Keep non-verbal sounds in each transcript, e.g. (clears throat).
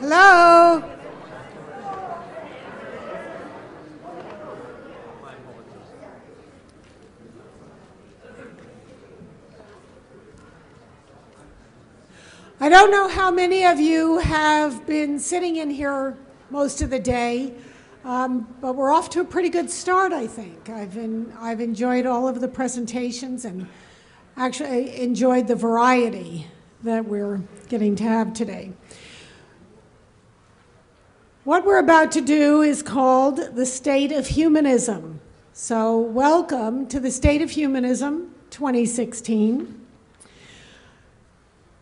Hello? I don't know how many of you have been sitting in here most of the day, um, but we're off to a pretty good start, I think. I've, been, I've enjoyed all of the presentations and actually enjoyed the variety that we're getting to have today. What we're about to do is called the State of Humanism. So, welcome to the State of Humanism 2016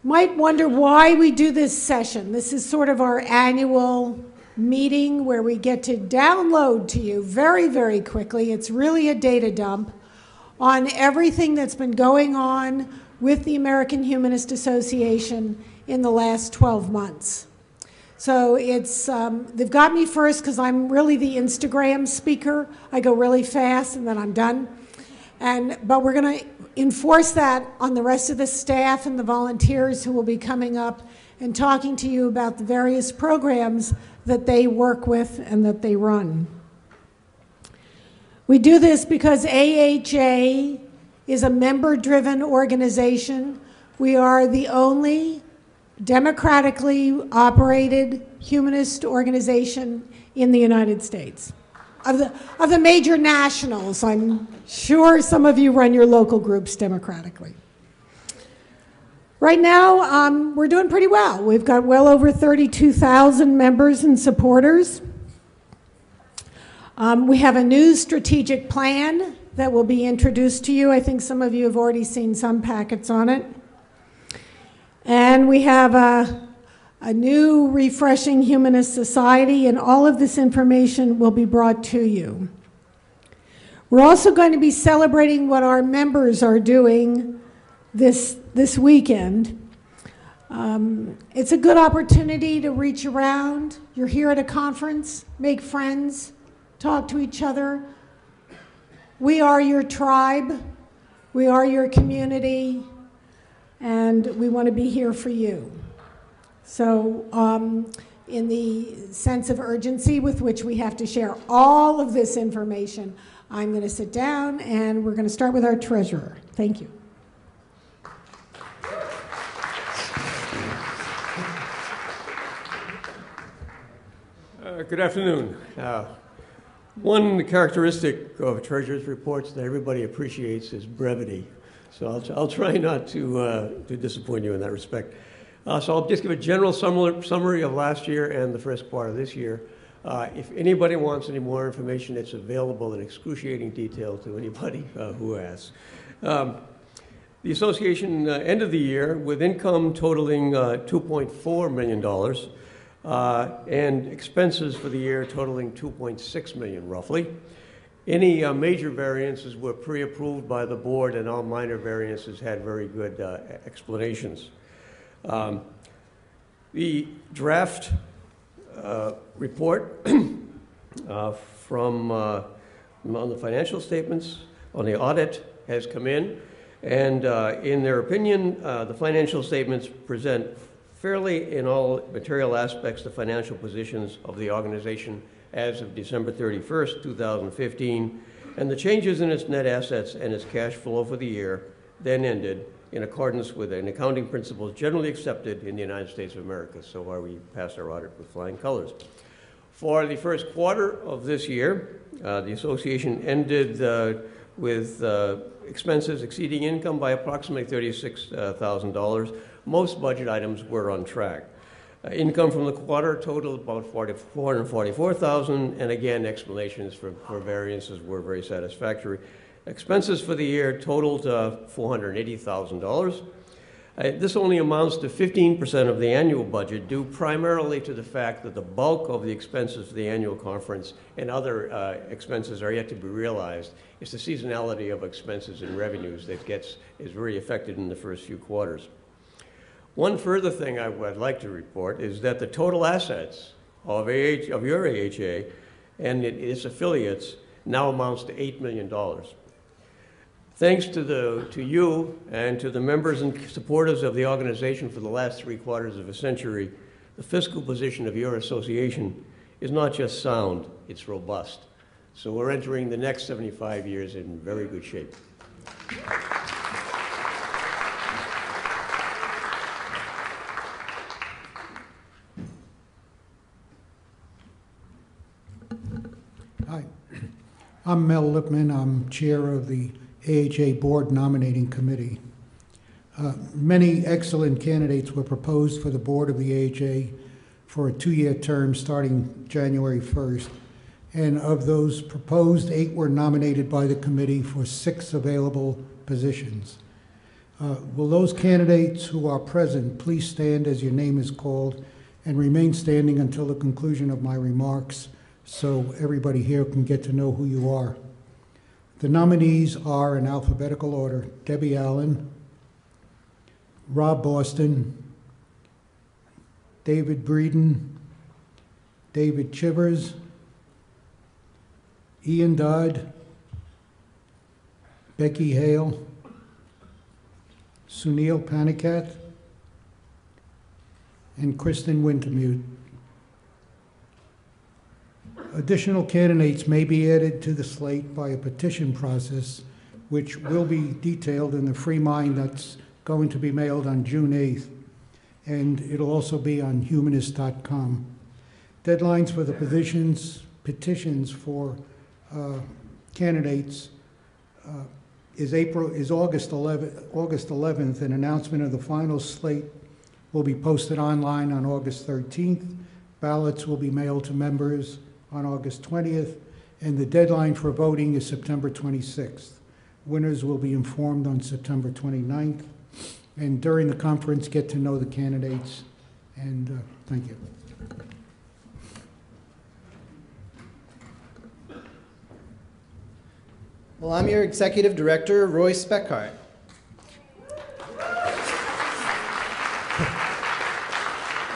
might wonder why we do this session. This is sort of our annual meeting where we get to download to you very, very quickly. It's really a data dump on everything that's been going on with the American Humanist Association in the last 12 months. So it's um, they've got me first because I'm really the Instagram speaker. I go really fast and then I'm done. And but we're going to enforce that on the rest of the staff and the volunteers who will be coming up and talking to you about the various programs that they work with and that they run. We do this because AHA is a member driven organization. We are the only democratically operated humanist organization in the United States of the, of the major nationals. I'm sure some of you run your local groups democratically. Right now, um, we're doing pretty well. We've got well over 32,000 members and supporters. Um, we have a new strategic plan that will be introduced to you. I think some of you have already seen some packets on it. And we have a a new refreshing humanist society, and all of this information will be brought to you. We're also going to be celebrating what our members are doing this, this weekend. Um, it's a good opportunity to reach around. You're here at a conference, make friends, talk to each other. We are your tribe, we are your community, and we want to be here for you. So, um, in the sense of urgency with which we have to share all of this information, I'm going to sit down and we're going to start with our treasurer. Thank you. Uh, good afternoon. Uh, one characteristic of treasurer's reports that everybody appreciates is brevity. So I'll, I'll try not to, uh, to disappoint you in that respect. Uh, so I'll just give a general summary of last year and the first part of this year. Uh, if anybody wants any more information, it's available in excruciating detail to anybody uh, who asks. Um, the association uh, ended the year with income totaling uh, $2.4 million and expenses for the year totaling 2.6 million roughly. Any uh, major variances were pre-approved by the board and all minor variances had very good uh, explanations. Um, the draft uh, report (clears throat) uh, from uh, on the financial statements on the audit has come in, and uh, in their opinion, the financial statements present fairly in all material aspects the financial positions of the organization as of December 31st, 2015, and the changes in its net assets and its cash flow for the year then ended in accordance with an accounting principles generally accepted in the United States of America. So far, we passed our audit with flying colors. For the first quarter of this year, uh, the association ended uh, with uh, expenses exceeding income by approximately $36,000. Most budget items were on track. Uh, income from the quarter totaled about 444,000, and again, explanations for, for variances were very satisfactory. Expenses for the year totaled uh, $480,000. Uh, this only amounts to 15% of the annual budget, due primarily to the fact that the bulk of the expenses for the annual conference and other uh, expenses are yet to be realized. It's the seasonality of expenses and revenues that gets is very affected in the first few quarters. One further thing I would like to report is that the total assets of, AH, of your AHA and its affiliates now amounts to $8 million. Thanks to, the, to you and to the members and supporters of the organization for the last three quarters of a century, the fiscal position of your association is not just sound, it's robust. So we're entering the next 75 years in very good shape. Hi, I'm Mel Lipman. I'm Chair of the AHA Board Nominating Committee. Uh, Many excellent candidates were proposed for the Board of the AHA for a two-year term starting January 1st. And of those proposed, eight were nominated by the committee for six available positions. Uh, Will those candidates who are present please stand as your name is called and remain standing until the conclusion of my remarks so everybody here can get to know who you are. The nominees are in alphabetical order Debbie Allen, Rob Boston, David Breeden, David Chivers, Ian Dodd, Becky Hale, Sunil Panikkath, and Kristen Wintermute. Additional candidates may be added to the slate by a petition process, which will be detailed in the free mind that's going to be mailed on June 8th. And it'll also be on humanist.com. Deadlines for the positions, petitions for uh, candidates uh, is April, is August 11th, August 11th. An announcement of the final slate will be posted online on August 13th. Ballots will be mailed to members on August 20th, and the deadline for voting is September 26th. Winners will be informed on September 29th, and during the conference, get to know the candidates, and uh, thank you. Well, I'm your executive director, Roy Speckhardt.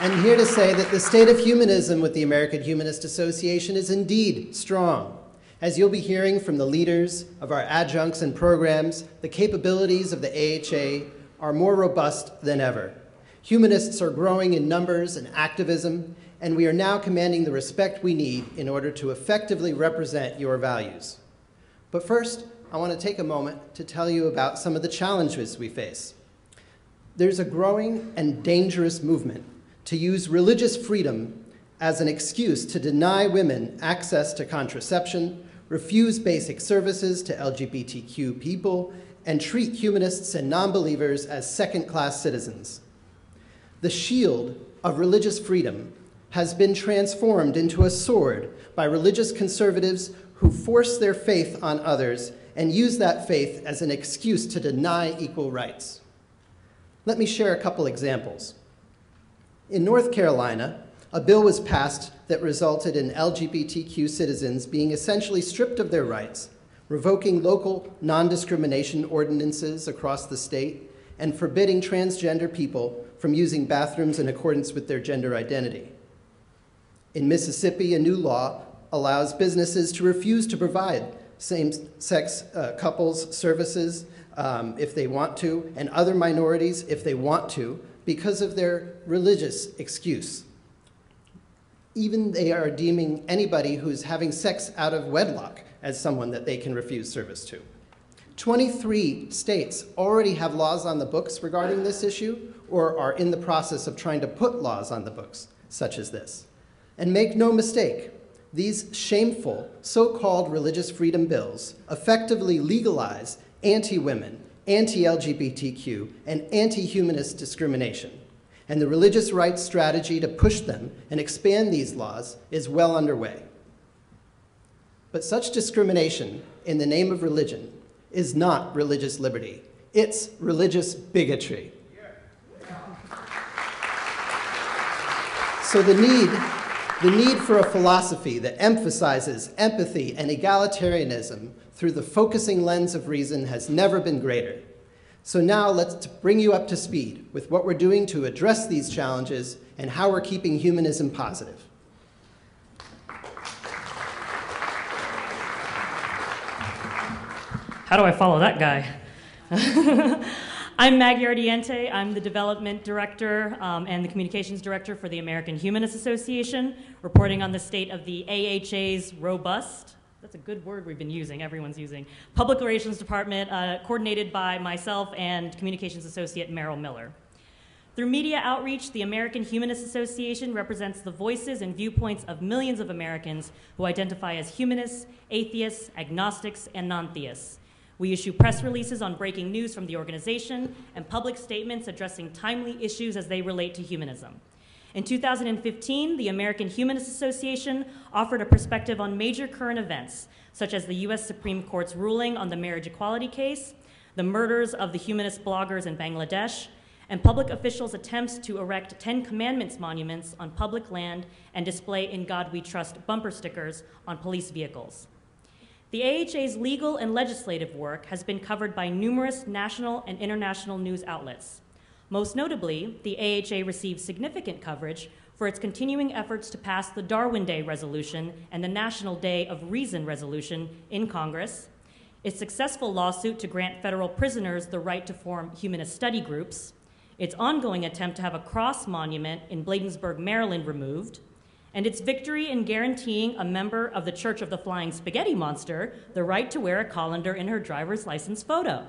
I'm here to say that the state of humanism with the American Humanist Association is indeed strong. As you'll be hearing from the leaders of our adjuncts and programs, the capabilities of the AHA are more robust than ever. Humanists are growing in numbers and activism, and we are now commanding the respect we need in order to effectively represent your values. But first, I want to take a moment to tell you about some of the challenges we face. There's a growing and dangerous movement to use religious freedom as an excuse to deny women access to contraception, refuse basic services to LGBTQ people, and treat humanists and non-believers as second-class citizens. The shield of religious freedom has been transformed into a sword by religious conservatives who force their faith on others and use that faith as an excuse to deny equal rights. Let me share a couple examples. In North Carolina, a bill was passed that resulted in LGBTQ citizens being essentially stripped of their rights, revoking local non discrimination ordinances across the state, and forbidding transgender people from using bathrooms in accordance with their gender identity. In Mississippi, a new law allows businesses to refuse to provide same sex uh, couples services um, if they want to, and other minorities if they want to, because of their religious excuse. Even they are deeming anybody who's having sex out of wedlock as someone that they can refuse service to. 23 states already have laws on the books regarding this issue or are in the process of trying to put laws on the books, such as this. And make no mistake, these shameful so called religious freedom bills effectively legalize anti women, anti LGBTQ, and anti humanist discrimination. And the religious rights strategy to push them and expand these laws is well underway. But such discrimination in the name of religion is not religious liberty, it's religious bigotry. So the need, the need for a philosophy that emphasizes empathy and egalitarianism through the focusing lens of reason has never been greater. So now let's bring you up to speed with what we're doing to address these challenges and how we're keeping humanism positive. How do I follow that guy? (laughs) I'm Maggie Ardiente. I'm the development director um, and the communications director for the American Humanist Association, reporting on the state of the AHA's robust, that's a good word we've been using, everyone's using, public relations department, uh, coordinated by myself and communications associate Merrill Miller. Through media outreach, the American Humanist Association represents the voices and viewpoints of millions of Americans who identify as humanists, atheists, agnostics, and non theists. We issue press releases on breaking news from the organization and public statements addressing timely issues as they relate to humanism. In 2015, the American Humanist Association offered a perspective on major current events, such as the U.S. Supreme Court's ruling on the marriage equality case, the murders of the humanist bloggers in Bangladesh, and public officials' attempts to erect Ten Commandments monuments on public land and display In God We Trust bumper stickers on police vehicles. The AHA's legal and legislative work has been covered by numerous national and international news outlets. Most notably, the AHA received significant coverage for its continuing efforts to pass the Darwin Day Resolution and the National Day of Reason Resolution in Congress, its successful lawsuit to grant federal prisoners the right to form humanist study groups, its ongoing attempt to have a cross monument in Bladensburg, Maryland removed, and its victory in guaranteeing a member of the Church of the Flying Spaghetti Monster the right to wear a colander in her driver's license photo.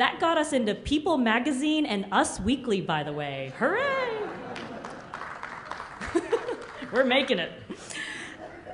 That got us into People magazine and Us Weekly, by the way. Hooray! (laughs) We're making it.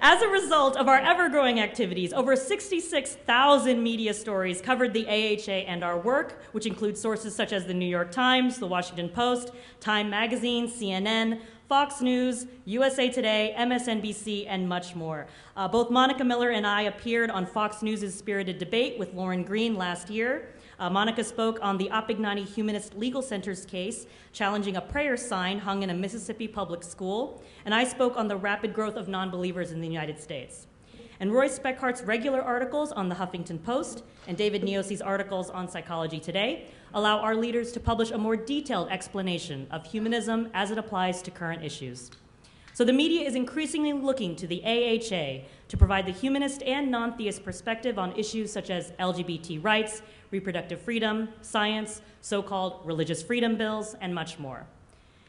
As a result of our ever growing activities, over 66,000 media stories covered the AHA and our work, which includes sources such as the New York Times, the Washington Post, Time Magazine, CNN, Fox News, USA Today, MSNBC, and much more. Uh, both Monica Miller and I appeared on Fox News' Spirited Debate with Lauren Green last year. Uh, Monica spoke on the Appignani Humanist Legal Center's case, challenging a prayer sign hung in a Mississippi public school, and I spoke on the rapid growth of non-believers in the United States. And Roy Speckhardt's regular articles on the Huffington Post and David Niose's articles on Psychology Today allow our leaders to publish a more detailed explanation of humanism as it applies to current issues. So the media is increasingly looking to the AHA to provide the humanist and non theist perspective on issues such as LGBT rights, reproductive freedom, science, so called religious freedom bills, and much more.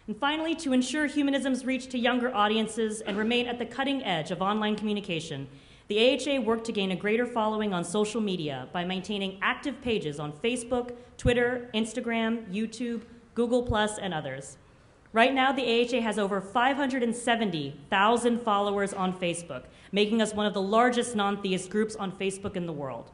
And finally, to ensure humanism's reach to younger audiences and remain at the cutting edge of online communication, the AHA worked to gain a greater following on social media by maintaining active pages on Facebook, Twitter, Instagram, YouTube, Google, and others. Right now, the AHA has over 570,000 followers on Facebook, making us one of the largest non theist groups on Facebook in the world.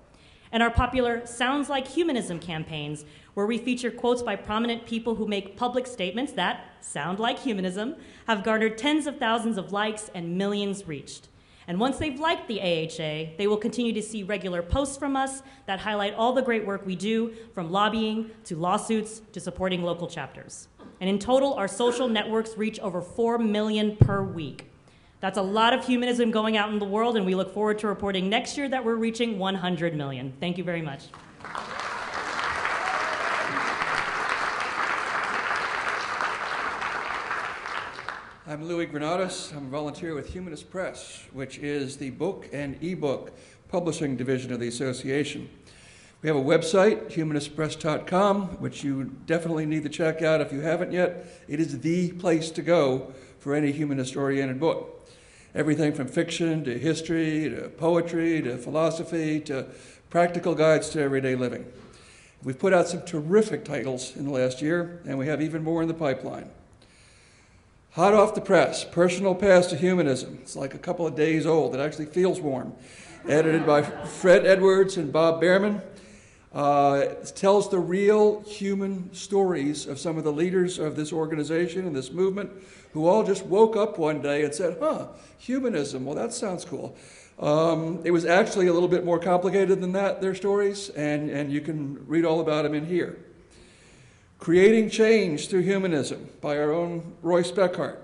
And our popular Sounds Like Humanism campaigns, where we feature quotes by prominent people who make public statements that sound like humanism, have garnered tens of thousands of likes and millions reached. And once they've liked the AHA, they will continue to see regular posts from us that highlight all the great work we do, from lobbying to lawsuits to supporting local chapters. And in total, our social networks reach over 4 million per week. That's a lot of humanism going out in the world, and we look forward to reporting next year that we're reaching 100 million. Thank you very much. I'm Luis Granados. I'm a volunteer with Humanist Press, which is the book and ebook publishing division of the association. We have a website, humanistpress.com, which you definitely need to check out if you haven't yet. It is the place to go for any humanist oriented book. Everything from fiction to history to poetry to philosophy to practical guides to everyday living. We've put out some terrific titles in the last year, and we have even more in the pipeline. Hot off the press, Personal Path to Humanism. It's like a couple of days old. It actually feels warm. Edited by Fred Edwards and Bob Bhaerman. Uh, tells the real human stories of some of the leaders of this organization and this movement who all just woke up one day and said, huh, humanism, well, that sounds cool. Um, it was actually a little bit more complicated than that, their stories, and, and you can read all about them in here. Creating Change Through Humanism by our own Roy Speckhardt.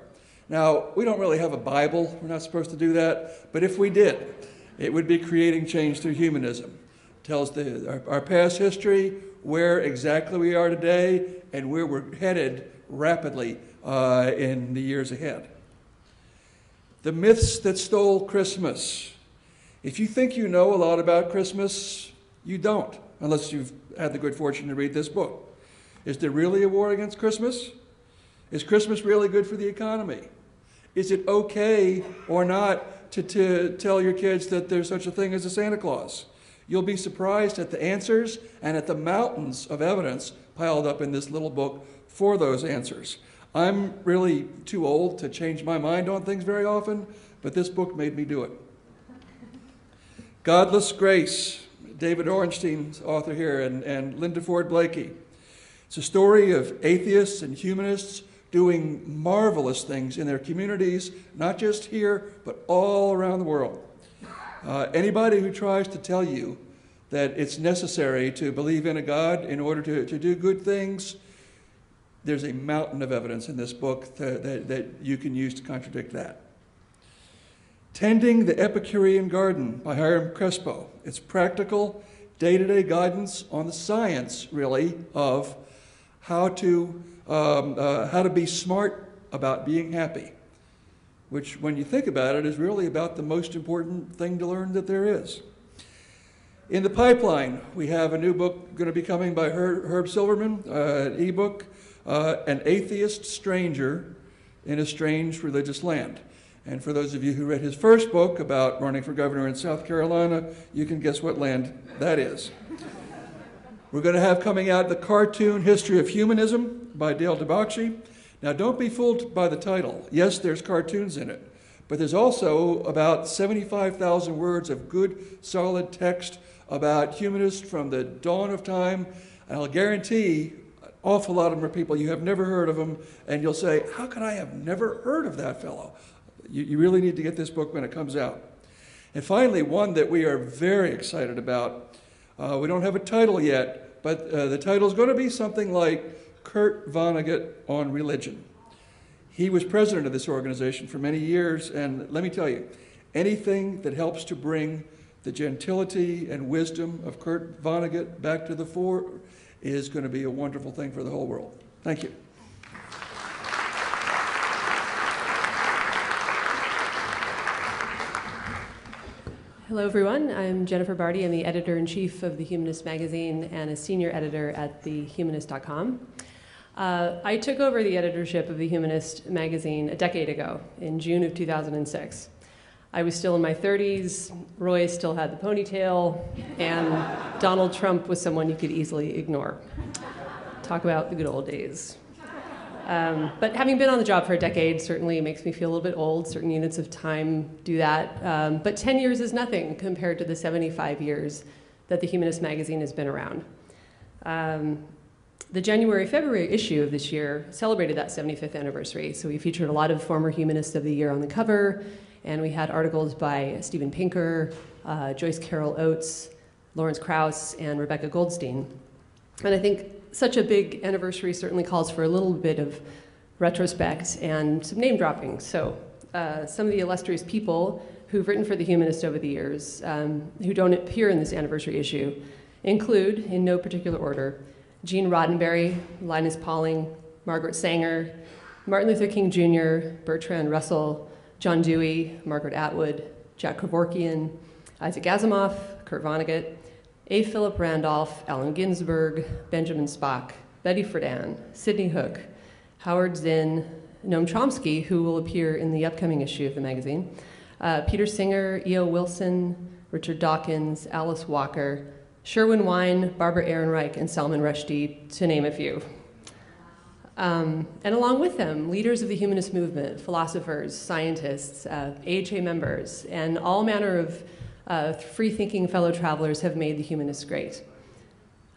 Now, we don't really have a Bible, we're not supposed to do that, but if we did, it would be Creating Change Through Humanism tells the, our, our past history, where exactly we are today, and where we're headed rapidly uh, in the years ahead. The myths that stole Christmas. If you think you know a lot about Christmas, you don't. unless you've had the good fortune to read this book. Is there really a war against Christmas? Is Christmas really good for the economy? Is it okay or not to, to tell your kids that there's such a thing as a Santa Claus? You'll be surprised at the answers and at the mountains of evidence piled up in this little book for those answers. I'm really too old to change my mind on things very often, but this book made me do it. Godless Grace, David Orenstein's author here, and, and Linda Ford Blaikie. It's a story of atheists and humanists doing marvelous things in their communities, not just here, but all around the world. Uh, anybody who tries to tell you that it's necessary to believe in a God in order to, to do good things, there's a mountain of evidence in this book that, that, that you can use to contradict that. Tending the Epicurean Garden by Hiram Crespo. It's practical, day to day guidance on the science, really, of how to, um, uh, how to be smart about being happy, which, when you think about it, is really about the most important thing to learn that there is. In the pipeline, we have a new book going to be coming by Herb Silverman, uh, an ebook, uh, An Atheist Stranger in a Strange Religious Land. And for those of you who read his first book about running for governor in South Carolina, you can guess what land that is. We're going to have coming out the cartoon History of Humanism by Dale DeBakcsy. Now, don't be fooled by the title. Yes, there's cartoons in it, but there's also about 75,000 words of good, solid text about humanists from the dawn of time. And I'll guarantee an awful lot of them are people you have never heard of them, and you'll say, How could I have never heard of that fellow? You, you really need to get this book when it comes out. And finally, one that we are very excited about. Uh, we don't have a title yet, but uh, the title is going to be something like Kurt Vonnegut on Religion. He was president of this organization for many years, and let me tell you, anything that helps to bring the gentility and wisdom of Kurt Vonnegut back to the fore is going to be a wonderful thing for the whole world. Thank you. Hello, everyone. I'm Jennifer Bardi. I'm the editor in chief of the Humanist magazine and a senior editor at thehumanist.com. Uh, I took over the editorship of the Humanist magazine a decade ago in June of 2006. I was still in my 30s, Roy still had the ponytail, and Donald Trump was someone you could easily ignore. Talk about the good old days. Um, but having been on the job for a decade certainly makes me feel a little bit old. Certain units of time do that. Um, but 10 years is nothing compared to the 75 years that the Humanist magazine has been around. Um, the January February issue of this year celebrated that 75th anniversary. So we featured a lot of former humanists of the year on the cover, and we had articles by Steven Pinker, uh, Joyce Carol Oates, Lawrence Krauss, and Rebecca Goldstein. And I think such a big anniversary certainly calls for a little bit of retrospect and some name dropping. So, uh, some of the illustrious people who've written for The Humanist over the years, um, who don't appear in this anniversary issue, include, in no particular order, Gene Roddenberry, Linus Pauling, Margaret Sanger, Martin Luther King Jr., Bertrand Russell, John Dewey, Margaret Atwood, Jack Kevorkian, Isaac Asimov, Kurt Vonnegut, a. Philip Randolph, Allen Ginsberg, Benjamin Spock, Betty Friedan, Sidney Hook, Howard Zinn, Noam Chomsky, who will appear in the upcoming issue of the magazine, uh, Peter Singer, E.O. Wilson, Richard Dawkins, Alice Walker, Sherwin Wine, Barbara Ehrenreich, and Salman Rushdie, to name a few. Um, and along with them, leaders of the humanist movement, philosophers, scientists, uh, AHA members, and all manner of uh, free thinking fellow travelers have made the humanists great.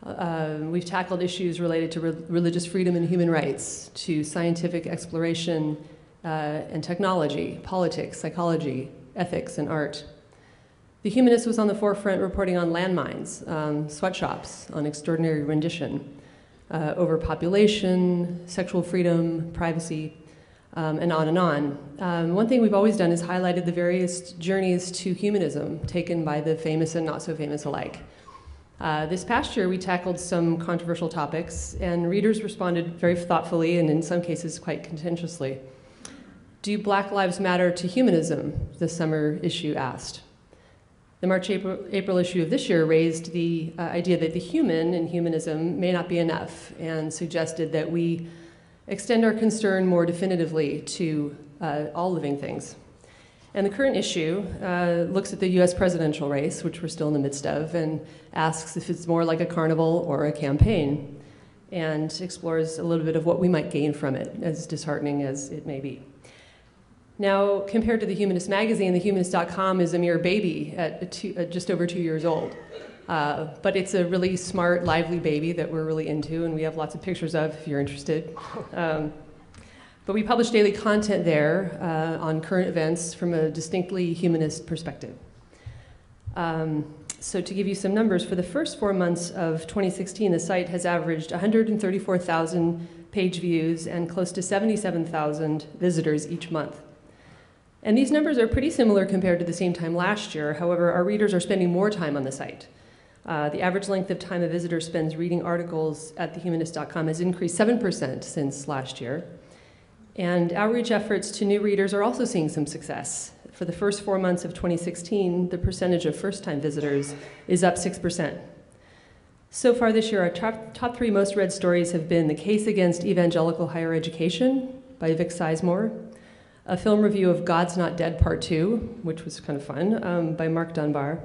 Uh, we've tackled issues related to re- religious freedom and human rights, to scientific exploration uh, and technology, politics, psychology, ethics, and art. The Humanist was on the forefront reporting on landmines, um, sweatshops, on extraordinary rendition, uh, overpopulation, sexual freedom, privacy, um, and on and on. Um, one thing we've always done is highlighted the various journeys to humanism taken by the famous and not so famous alike. Uh, this past year, we tackled some controversial topics, and readers responded very thoughtfully and in some cases quite contentiously. Do Black Lives Matter to humanism? The summer issue asked. The March April, April issue of this year raised the uh, idea that the human in humanism may not be enough and suggested that we extend our concern more definitively to uh, all living things. And the current issue uh, looks at the US presidential race, which we're still in the midst of, and asks if it's more like a carnival or a campaign, and explores a little bit of what we might gain from it, as disheartening as it may be. Now, compared to the Humanist magazine, the Humanist.com is a mere baby at, two, at just over two years old. Uh, but it's a really smart, lively baby that we're really into, and we have lots of pictures of if you're interested. (laughs) Um, but we publish daily content there uh, on current events from a distinctly humanist perspective. Um, so, to give you some numbers, for the first four months of 2016, the site has averaged 134,000 page views and close to 77,000 visitors each month. And these numbers are pretty similar compared to the same time last year. However, our readers are spending more time on the site. Uh, the average length of time a visitor spends reading articles at thehumanist.com has increased 7% since last year. And outreach efforts to new readers are also seeing some success. For the first four months of 2016, the percentage of first time visitors is up 6%. So far this year, our top, top three most read stories have been The Case Against Evangelical Higher Education by Vic Sizemore, a film review of God's Not Dead Part 2, which was kind of fun, um, by Mark Dunbar,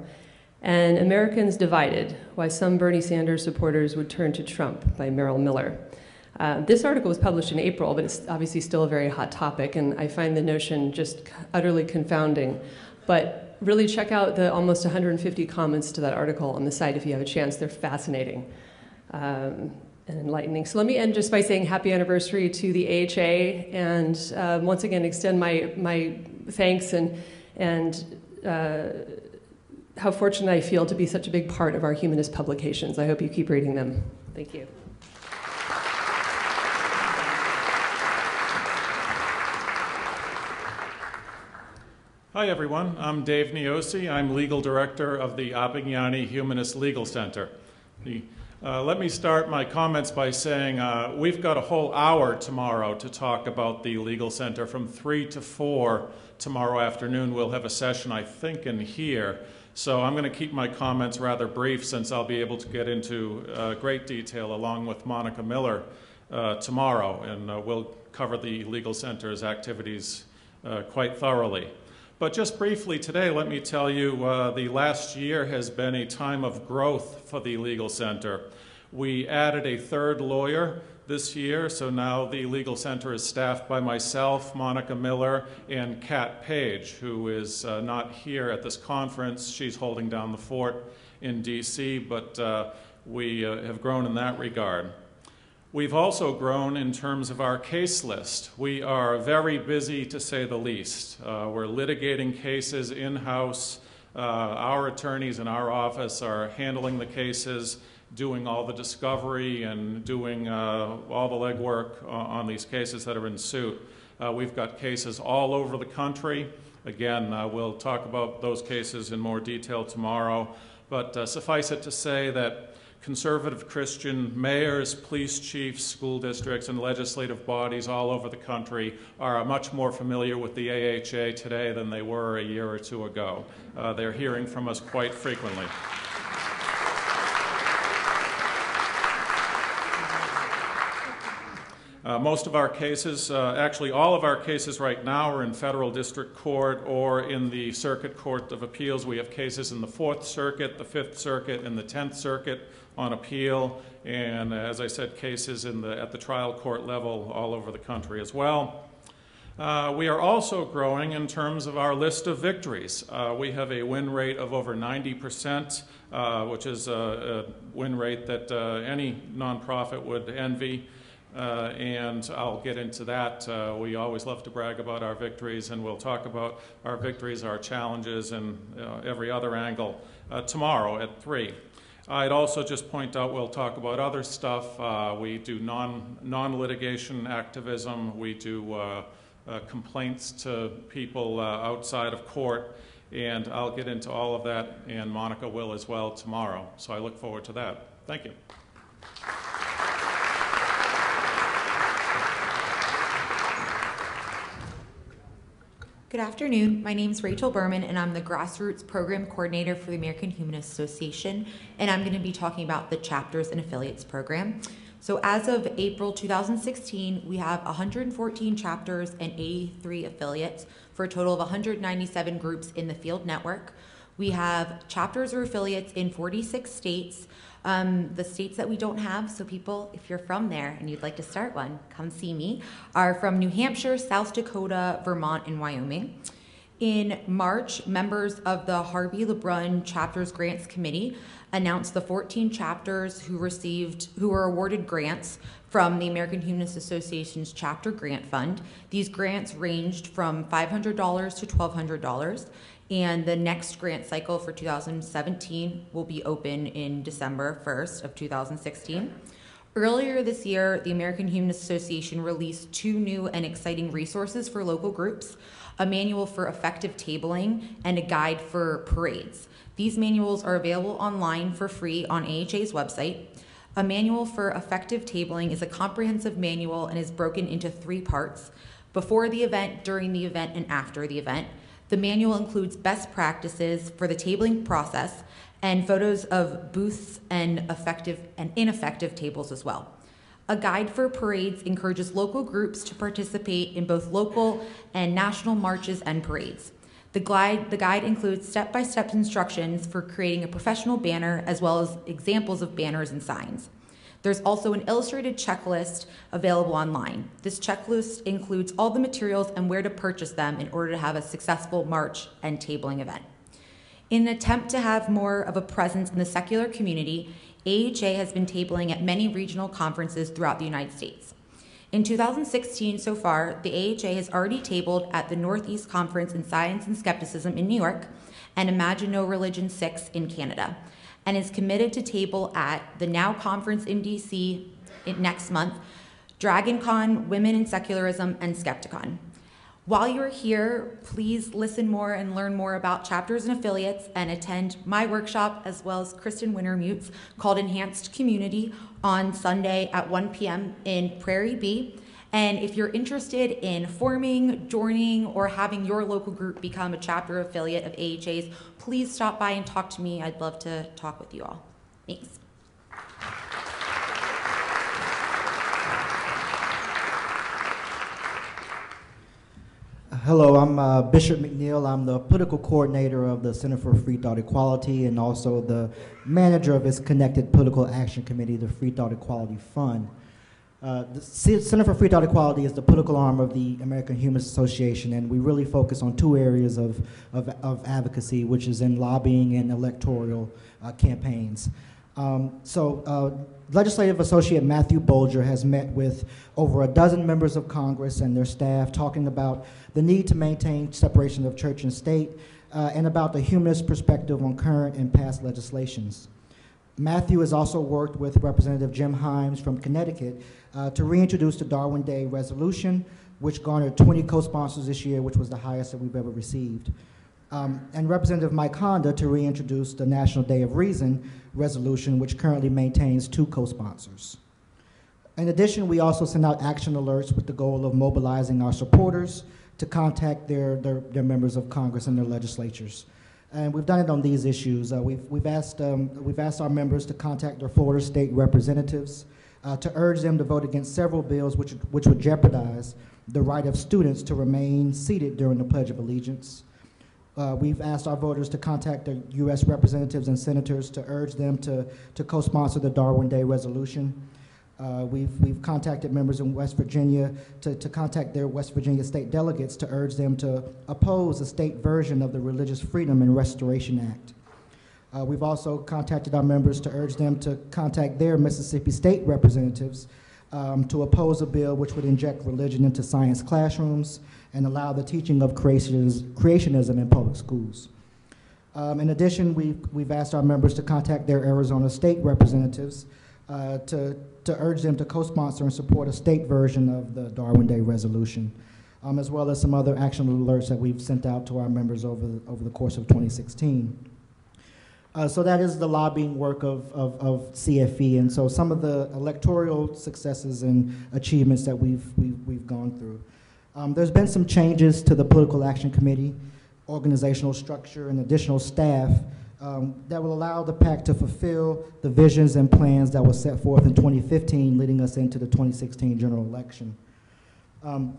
and Americans Divided Why Some Bernie Sanders Supporters Would Turn to Trump by Merrill Miller. Uh, this article was published in April, but it's obviously still a very hot topic, and I find the notion just utterly confounding. But really check out the almost 150 comments to that article on the site if you have a chance. They're fascinating um, and enlightening. So let me end just by saying happy anniversary to the AHA, and uh, once again extend my my thanks and and. Uh, how fortunate I feel to be such a big part of our humanist publications. I hope you keep reading them. Thank you. Hi, everyone. I'm Dave Niose. I'm legal director of the Appignani Humanist Legal Center. The, uh, let me start my comments by saying uh, we've got a whole hour tomorrow to talk about the Legal Center. From 3 to 4 tomorrow afternoon, we'll have a session, I think, in here. So I'm going to keep my comments rather brief since I'll be able to get into uh, great detail along with Monica Miller uh, tomorrow, and uh, we'll cover the Legal Center's activities uh, quite thoroughly. But just briefly today, let me tell you uh, the last year has been a time of growth for the Legal Center. We added a third lawyer this year, so now the Legal Center is staffed by myself, Monica Miller, and Kat Page, who is uh, not here at this conference. She's holding down the fort in D.C., but uh, we uh, have grown in that regard. We've also grown in terms of our case list. We are very busy, to say the least. Uh, we're litigating cases in house. Uh, our attorneys in our office are handling the cases, doing all the discovery, and doing uh, all the legwork on these cases that are in suit. Uh, we've got cases all over the country. Again, uh, we'll talk about those cases in more detail tomorrow. But uh, suffice it to say that conservative Christian mayors, police chiefs, school districts, and legislative bodies all over the country are much more familiar with the AHA today than they were a year or two ago. Uh, they're hearing from us quite frequently. Uh, most of our cases, uh, actually all of our cases right now are in federal district court or in the circuit court of appeals. We have cases in the Fourth Circuit, the Fifth Circuit, and the Tenth Circuit on appeal, and as I said, cases in the, at the trial court level all over the country as well. Uh, we are also growing in terms of our list of victories. Uh, we have a win rate of over 90%, uh, which is a, a, win rate that uh, any nonprofit would envy. Uh, and I'll get into that. Uh, we always love to brag about our victories, and we'll talk about our victories, our challenges, and every other angle tomorrow at 3. I'd also just point out we'll talk about other stuff. Uh, we do non, non-litigation activism. We do uh, uh, complaints to people uh, outside of court. And I'll get into all of that, and Monica will as well tomorrow. So I look forward to that. Thank you. Good afternoon. My name is Rachel Berman, and I'm the Grassroots Program Coordinator for the American Humanist Association. And I'm going to be talking about the Chapters and Affiliates Program. So, as of April 2016, we have 114 chapters and 83 affiliates for a total of 197 groups in the field network. We have chapters or affiliates in 46 states. Um, the states that we don't have, so people, if you're from there and you'd like to start one, come see me, are from New Hampshire, South Dakota, Vermont, and Wyoming. In March, members of the Harvey LeBrun Chapters Grants Committee announced the 14 chapters who received, who were awarded grants from the American Humanist Association's Chapter Grant Fund. These grants ranged from $500 to $1,200, and the next grant cycle for 2017 will be open in December 1st of 2016. Earlier this year, the American Humanist Association released two new and exciting resources for local groups a manual for effective tabling and a guide for parades. These manuals are available online for free on AHA's website. A manual for effective tabling is a comprehensive manual and is broken into three parts before the event, during the event, and after the event. The manual includes best practices for the tabling process and photos of booths and effective and ineffective tables as well. A guide for parades encourages local groups to participate in both local and national marches and parades. The guide, the guide includes step by step instructions for creating a professional banner as well as examples of banners and signs. There's also an illustrated checklist available online. This checklist includes all the materials and where to purchase them in order to have a successful march and tabling event. In an attempt to have more of a presence in the secular community, AHA has been tabling at many regional conferences throughout the United States. In 2016, so far, the AHA has already tabled at the Northeast Conference in Science and Skepticism in New York and Imagine No Religion 6 in Canada, and is committed to table at the Now Conference in DC next month, DragonCon, Women in Secularism, and Skepticon. While you're here, please listen more and learn more about chapters and affiliates and attend my workshop as well as Kristen Wintermute's called Enhanced Community on Sunday at 1 p.m. in Prairie B. And if you're interested in forming, joining, or having your local group become a chapter affiliate of AHA's, please stop by and talk to me. I'd love to talk with you all. Thanks. Hello, I'm uh, Bishop McNeill. I'm the political coordinator of the Center for Free Thought Equality and also the manager of its connected political action committee, the Free Thought Equality Fund. Uh, the Center for Free Thought Equality is the political arm of the American Humanist Association, and we really focus on two areas of, of, of advocacy, which is in lobbying and electoral uh, campaigns. Um, so uh, Legislative Associate Matthew Bulger has met with over a dozen members of Congress and their staff talking about the need to maintain separation of church and state uh, and about the humanist perspective on current and past legislations. Matthew has also worked with Representative Jim Himes from Connecticut uh, to reintroduce the Darwin Day resolution, which garnered 20 co-sponsors this year, which was the highest that we've ever received um, and Representative Mike Honda to reintroduce the National Day of Reason resolution, which currently maintains two co-sponsors. In addition, we also send out action alerts with the goal of mobilizing our supporters to contact their, their, their members of Congress and their legislatures. And we've done it on these issues. Uh, we've, we've, asked, um, we've asked our members to contact their Florida state representatives uh, to urge them to vote against several bills which, which would jeopardize the right of students to remain seated during the Pledge of Allegiance. Uh, we've asked our voters to contact the U.S. representatives and senators to urge them to, to co-sponsor the Darwin Day resolution. Uh, we've, we've contacted members in West Virginia to, to contact their West Virginia state delegates to urge them to oppose the state version of the Religious Freedom and Restoration Act. Uh, we've also contacted our members to urge them to contact their Mississippi state representatives um, to oppose a bill which would inject religion into science classrooms and allow the teaching of creationism in public schools. Um, in addition, we've, we've asked our members to contact their Arizona state representatives uh, to, to urge them to co-sponsor and support a state version of the Darwin Day resolution, um, as well as some other action alerts that we've sent out to our members over over the course of 2016. Uh, so that is the lobbying work of, of, of, CFE, and so some of the electoral successes and achievements that we've, we've, we've gone through. Um, there's been some changes to the Political Action Committee, organizational structure, and additional staff um, that will allow the PAC to fulfill the visions and plans that were set forth in 2015, leading us into the 2016 general election. Um,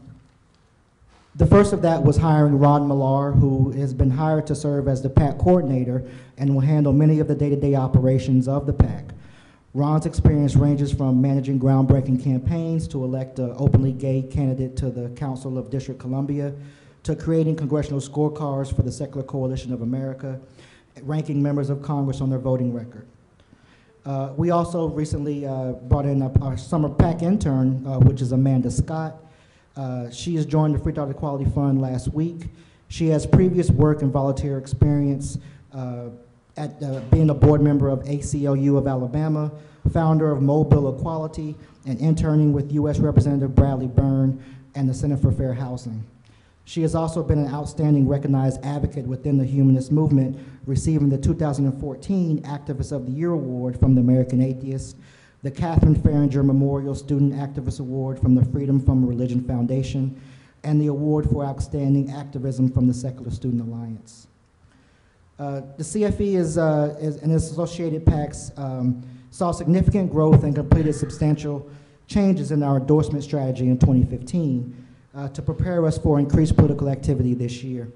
the first of that was hiring Ron Millar, who has been hired to serve as the PAC coordinator and will handle many of the day-to-day operations of the PAC. Ron's experience ranges from managing groundbreaking campaigns to elect an openly gay candidate to the Council of District Columbia, to creating congressional scorecards for the Secular Coalition of America, ranking members of Congress on their voting record. Uh, we also recently uh, brought in a, our summer PAC intern, uh, which is Amanda Scott. Uh, she has joined the Freethought Equality Fund last week. She has previous work and volunteer experience uh, at uh, being a board member of ACLU of Alabama, founder of Mobile Equality, and interning with U.S. Representative Bradley Byrne and the Center for Fair Housing. She has also been an outstanding recognized advocate within the humanist movement, receiving the 2014 Activist of the Year Award from the American Atheist, the Catherine Fahringer Memorial Student Activist Award from the Freedom from Religion Foundation, and the Award for Outstanding Activism from the Secular Student Alliance. Uh, the CFE is, uh, is, and its associated PACs um, saw significant growth and completed substantial changes in our endorsement strategy in 2015 uh, to prepare us for increased political activity this year.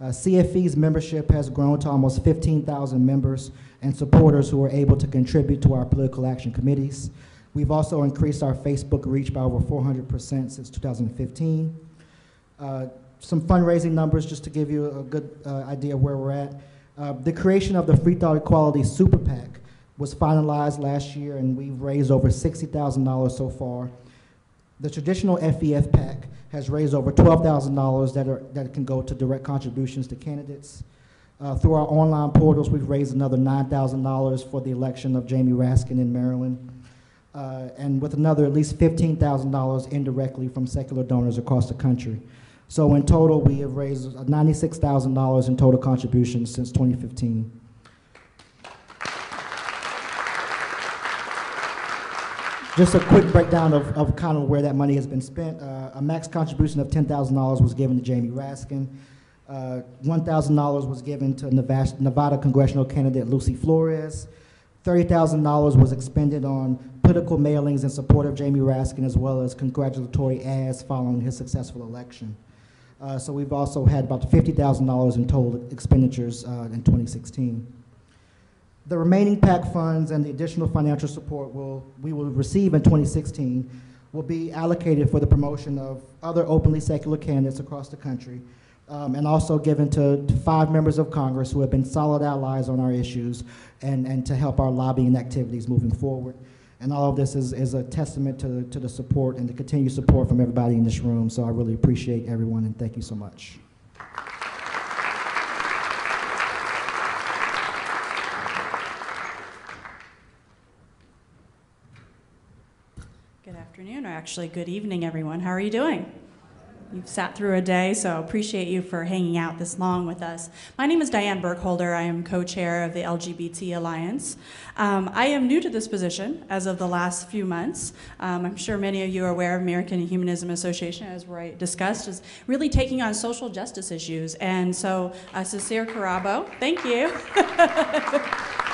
Uh, CFE's membership has grown to almost 15,000 members and supporters who are able to contribute to our political action committees. We've also increased our Facebook reach by over 400% since 2015. Uh, some fundraising numbers just to give you a good uh, idea of where we're at. Uh, the creation of the Freethought Equality Super PAC was finalized last year, and we've raised over $60,000 so far. The traditional FEF PAC has raised over $12,000 that, are, that can go to direct contributions to candidates. Uh, through our online portals, we've raised another $9,000 for the election of Jamie Raskin in Maryland, uh, and with another at least $15,000 indirectly from secular donors across the country. So in total, we have raised $96,000 in total contributions since 2015. Just a quick breakdown of, of kind of where that money has been spent. Uh, a max contribution of $10,000 was given to Jamie Raskin. Uh, $1,000 was given to Nevada, Nevada congressional candidate Lucy Flores. $30,000 was expended on political mailings in support of Jamie Raskin as well as congratulatory ads following his successful election. Uh, so we've also had about $50,000 in total expenditures uh, in 2016. The remaining PAC funds and the additional financial support will, we will receive in 2016 will be allocated for the promotion of other openly secular candidates across the country, um, and also given to, to, five members of Congress who have been solid allies on our issues and, and to help our lobbying activities moving forward. And all of this is, is a testament to to the support and the continued support from everybody in this room. So I really appreciate everyone and thank you so much. Good afternoon, or actually good evening, everyone. How are you doing? You've sat through a day, so appreciate you for hanging out this long with us. My name is Diane Burkholder. I am co-chair of the LGBT Alliance. Um, I am new to this position as of the last few months. Um, I'm sure many of you are aware of American Humanism Association, as we discussed, is really taking on social justice issues. And so, uh, Sincere Kirabo, thank you. (laughs)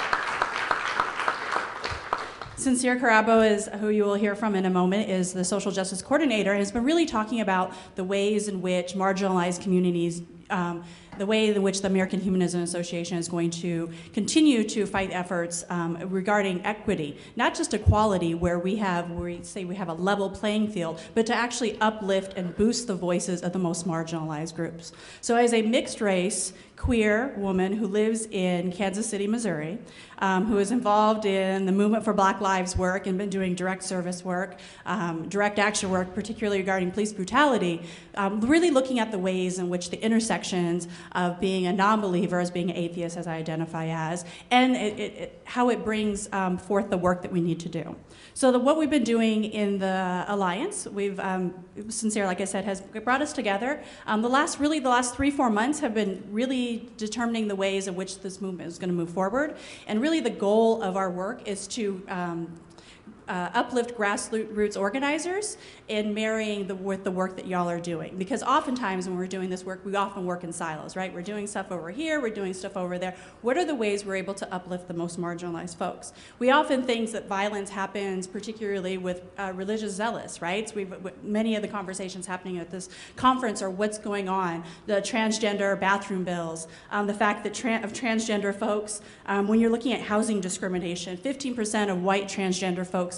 Sincere Kirabo is who you will hear from in a moment is the social justice coordinator has been really talking about the ways in which marginalized communities um, the way in which the American Humanism Association is going to continue to fight efforts um, regarding equity, not just equality, where we have, where we say we have a level playing field, but to actually uplift and boost the voices of the most marginalized groups. So, as a mixed race, queer woman who lives in Kansas City, Missouri, um, who is involved in the movement for Black Lives work and been doing direct service work, um, direct action work, particularly regarding police brutality, um, really looking at the ways in which the intersections of being a non believer, as being an atheist, as I identify as, and it, it, it, how it brings um, forth the work that we need to do. So, the, what we've been doing in the Alliance, we've, um, Sincere, like I said, has brought us together. Um, the last, really, the last three, four months have been really determining the ways in which this movement is going to move forward. And really, the goal of our work is to um, uh, uplift grassroots organizers in marrying the, with the work that y'all are doing. Because oftentimes when we're doing this work, we often work in silos, right? We're doing stuff over here, we're doing stuff over there. What are the ways we're able to uplift the most marginalized folks? We often think that violence happens particularly with uh, religious zealots, right? So many of the conversations happening at this conference are what's going on, the transgender bathroom bills, um, the fact that tra of transgender folks, um, when you're looking at housing discrimination, 15% of white transgender folks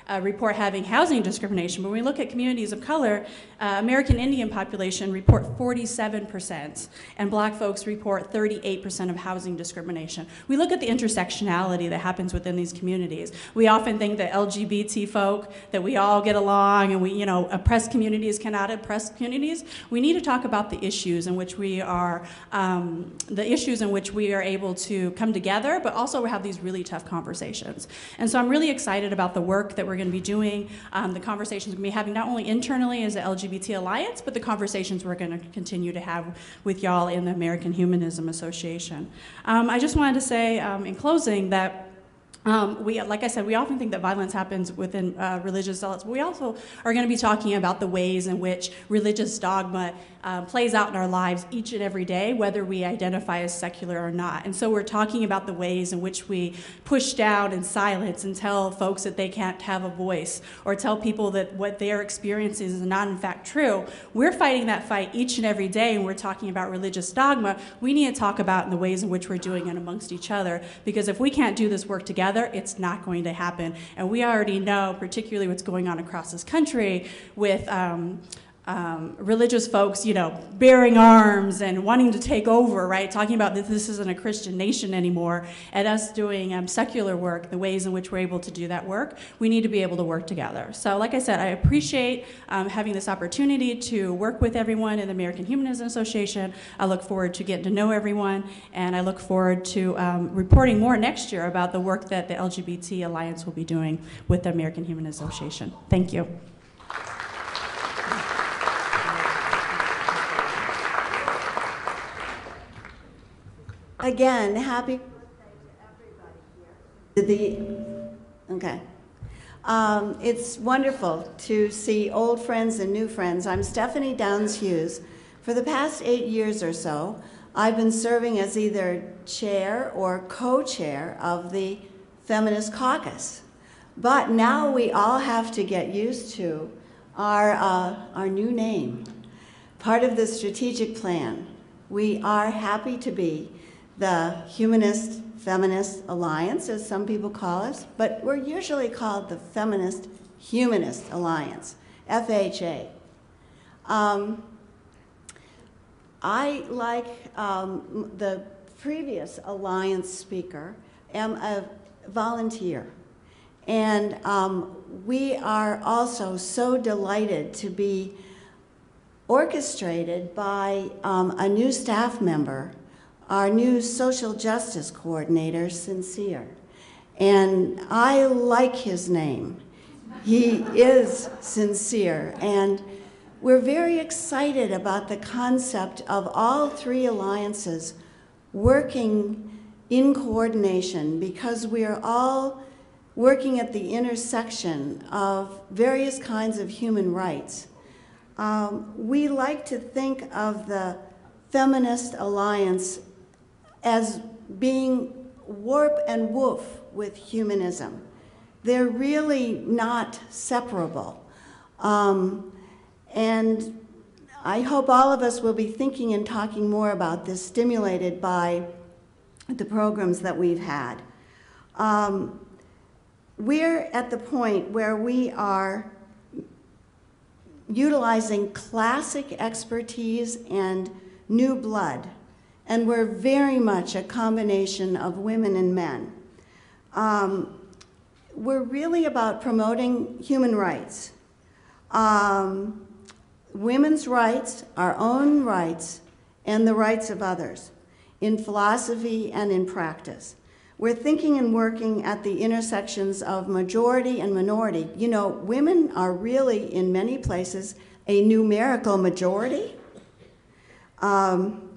uh, report having housing discrimination. But when we look at communities of color, uh, American Indian population report 47%, and black folks report 38% of housing discrimination. We look at the intersectionality that happens within these communities. We often think that LGBT folk, that we all get along and we, you know, oppressed communities cannot oppress communities. We need to talk about the issues in which we are, um, the issues in which we are able to come together, but also have these really tough conversations. And so I'm really excited about the work that we're going to be doing, um, the conversations we're going to be having not only internally as the LGBT Alliance, but the conversations we're going to continue to have with y'all in the American Humanism Association. Um, I just wanted to say um, in closing that um, we, like I said, we often think that violence happens within uh, religious zealots, but we also are going to be talking about the ways in which religious dogma um, plays out in our lives each and every day, whether we identify as secular or not. And so we're talking about the ways in which we push down and silence and tell folks that they can't have a voice, or tell people that what their experience is not in fact true. We're fighting that fight each and every day, and we're talking about religious dogma. We need to talk about the ways in which we're doing it amongst each other, because if we can't do this work together, it's not going to happen. And we already know, particularly what's going on across this country with um, um, religious folks, you know, bearing arms and wanting to take over, right? Talking about that this isn't a Christian nation anymore, and us doing um, secular work, the ways in which we're able to do that work, we need to be able to work together. So, like I said, I appreciate um, having this opportunity to work with everyone in the American Humanism Association. I look forward to getting to know everyone, and I look forward to um, reporting more next year about the work that the LGBT Alliance will be doing with the American Humanism Association. Thank you. Again, happy birthday to everybody here. the okay. Um, it's wonderful to see old friends and new friends. I'm Stephanie Downs Hughes. For the past eight years or so, I've been serving as either chair or co chair of the Feminist Caucus. But now we all have to get used to our, uh, our new name. Part of the strategic plan, we are happy to be the Humanist Feminist Alliance, as some people call us, but we're usually called the Feminist Humanist Alliance, FHA. Um, I, like um, the previous alliance speaker, am a volunteer. And um, we are also so delighted to be orchestrated by um, a new staff member our new social justice coordinator, Sincere. And I like his name. He is sincere. And we're very excited about the concept of all three alliances working in coordination because we are all working at the intersection of various kinds of human rights. Um, we like to think of the Feminist Alliance as being warp and woof with humanism. They're really not separable. Um, and I hope all of us will be thinking and talking more about this, stimulated by the programs that we've had. Um, we're at the point where we are utilizing classic expertise and new blood and we're very much a combination of women and men. Um, we're really about promoting human rights. Um, women's rights, our own rights, and the rights of others in philosophy and in practice. We're thinking and working at the intersections of majority and minority. You know, women are really, in many places, a numerical majority. Um,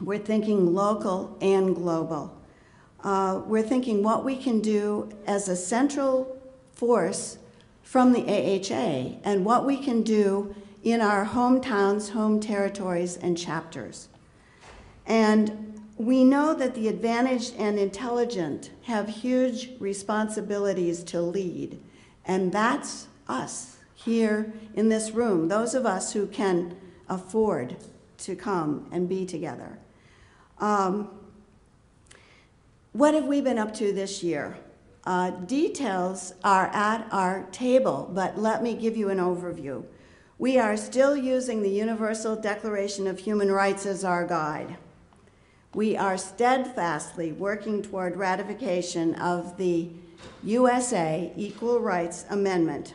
we're thinking local and global. Uh, we're thinking what we can do as a central force from the AHA and what we can do in our hometowns, home territories, and chapters. And we know that the advantaged and intelligent have huge responsibilities to lead, and that's us here in this room, those of us who can afford to come and be together. Um, what have we been up to this year? Uh, details are at our table, but let me give you an overview. We are still using the Universal Declaration of Human Rights as our guide. We are steadfastly working toward ratification of the USA Equal Rights Amendment.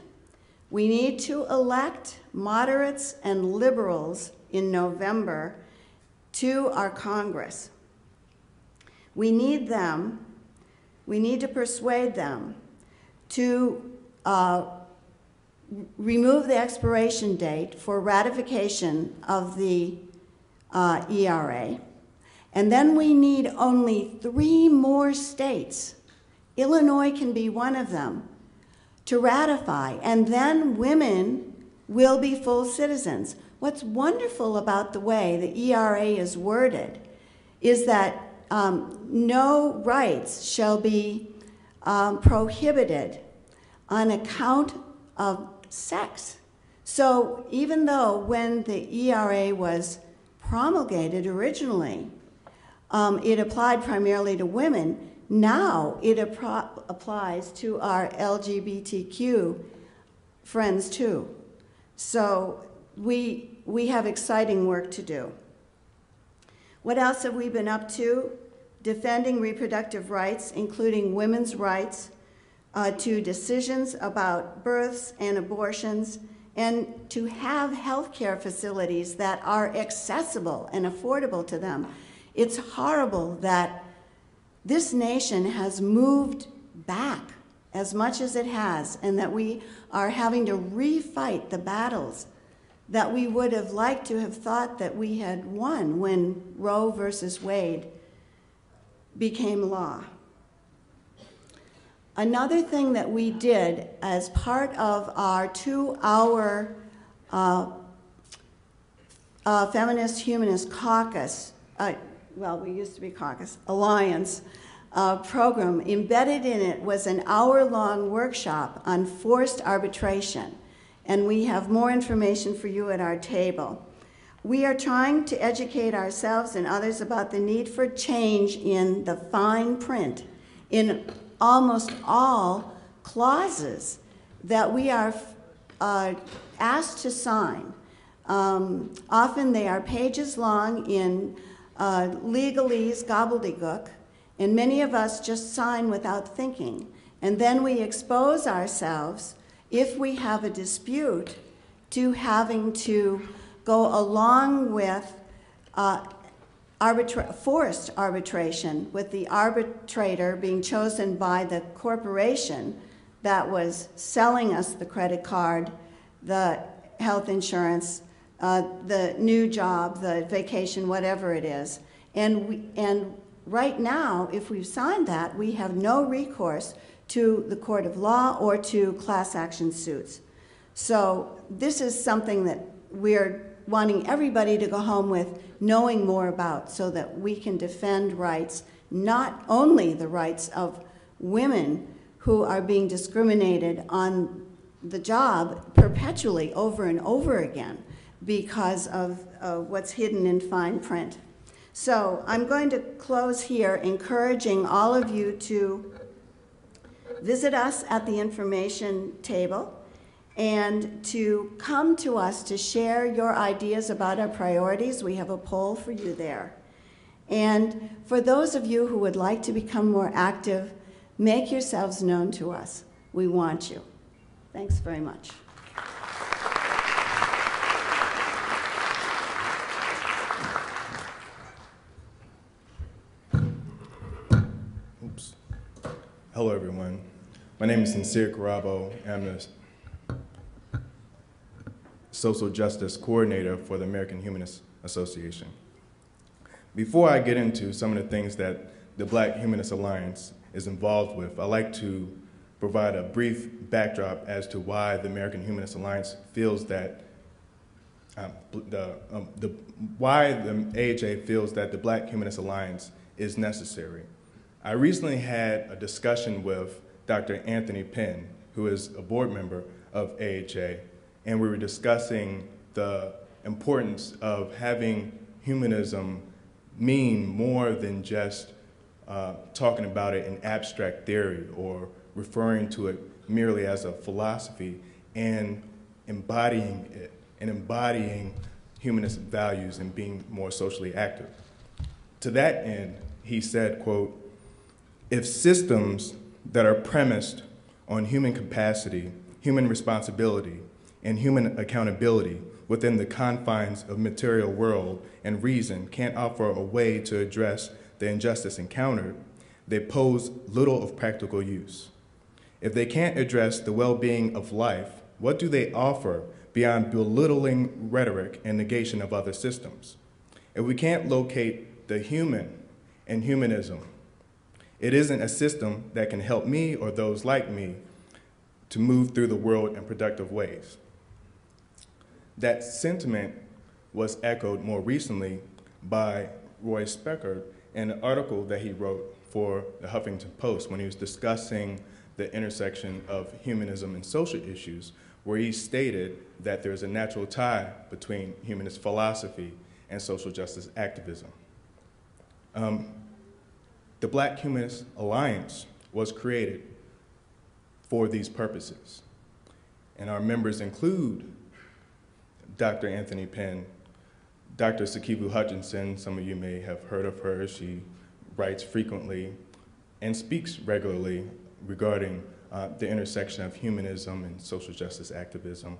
We need to elect moderates and liberals in November to our Congress. We need them, we need to persuade them to uh, remove the expiration date for ratification of the uh, ERA. And then we need only three more states, Illinois can be one of them, to ratify. And then women will be full citizens. What's wonderful about the way the ERA is worded is that um, no rights shall be um, prohibited on account of sex. So even though when the ERA was promulgated originally, um, it applied primarily to women, now it applies to our LGBTQ friends too. So we, we have exciting work to do. What else have we been up to? Defending reproductive rights, including women's rights uh, to decisions about births and abortions, and to have health care facilities that are accessible and affordable to them. It's horrible that this nation has moved back as much as it has, and that we are having to refight the battles that we would have liked to have thought that we had won when Roe versus Wade became law. Another thing that we did as part of our two hour uh, uh, Feminist Humanist Caucus, uh, well, we used to be Caucus, Alliance uh, program, embedded in it was an hour long workshop on forced arbitration and we have more information for you at our table. We are trying to educate ourselves and others about the need for change in the fine print in almost all clauses that we are uh, asked to sign. Um, often they are pages long in uh, legalese gobbledygook, and many of us just sign without thinking. And then we expose ourselves if we have a dispute, to having to go along with uh, arbitra- forced arbitration, with the arbitrator being chosen by the corporation that was selling us the credit card, the health insurance, uh, the new job, the vacation, whatever it is. And, we, and right now, if we've signed that, we have no recourse to the court of law or to class action suits. So this is something that we're wanting everybody to go home with knowing more about so that we can defend rights, not only the rights of women who are being discriminated on the job perpetually over and over again because of uh, what's hidden in fine print. So I'm going to close here encouraging all of you to visit us at the information table and to come to us to share your ideas about our priorities. We have a poll for you there. And for those of you who would like to become more active, make yourselves known to us. We want you. Thanks very much. Oops. Hello, everyone. My name is Sincere Kirabo. I'm the Social Justice Coordinator for the American Humanist Association. Before I get into some of the things that the Black Humanist Alliance is involved with, I'd like to provide a brief backdrop as to why the American Humanist Alliance feels that um, the, um, the, why the AHA feels that the Black Humanist Alliance is necessary. I recently had a discussion with Dr. Anthony Penn, who is a board member of AHA, and we were discussing the importance of having humanism mean more than just uh, talking about it in abstract theory or referring to it merely as a philosophy and embodying it and embodying humanist values and being more socially active. To that end, he said, quote, if systems that are premised on human capacity, human responsibility, and human accountability within the confines of material world and reason can't offer a way to address the injustice encountered, they pose little of practical use. If they can't address the well-being of life, what do they offer beyond belittling rhetoric and negation of other systems? If we can't locate the human in humanism, it isn't a system that can help me or those like me to move through the world in productive ways. That sentiment was echoed more recently by Roy Speckhardt in an article that he wrote for the Huffington Post when he was discussing the intersection of humanism and social issues, where he stated that there's a natural tie between humanist philosophy and social justice activism. Um, the Black Humanist Alliance was created for these purposes. And our members include Dr. Anthony Penn, Dr. Sikivu Hutchinson, some of you may have heard of her. She writes frequently and speaks regularly regarding uh, the intersection of humanism and social justice activism.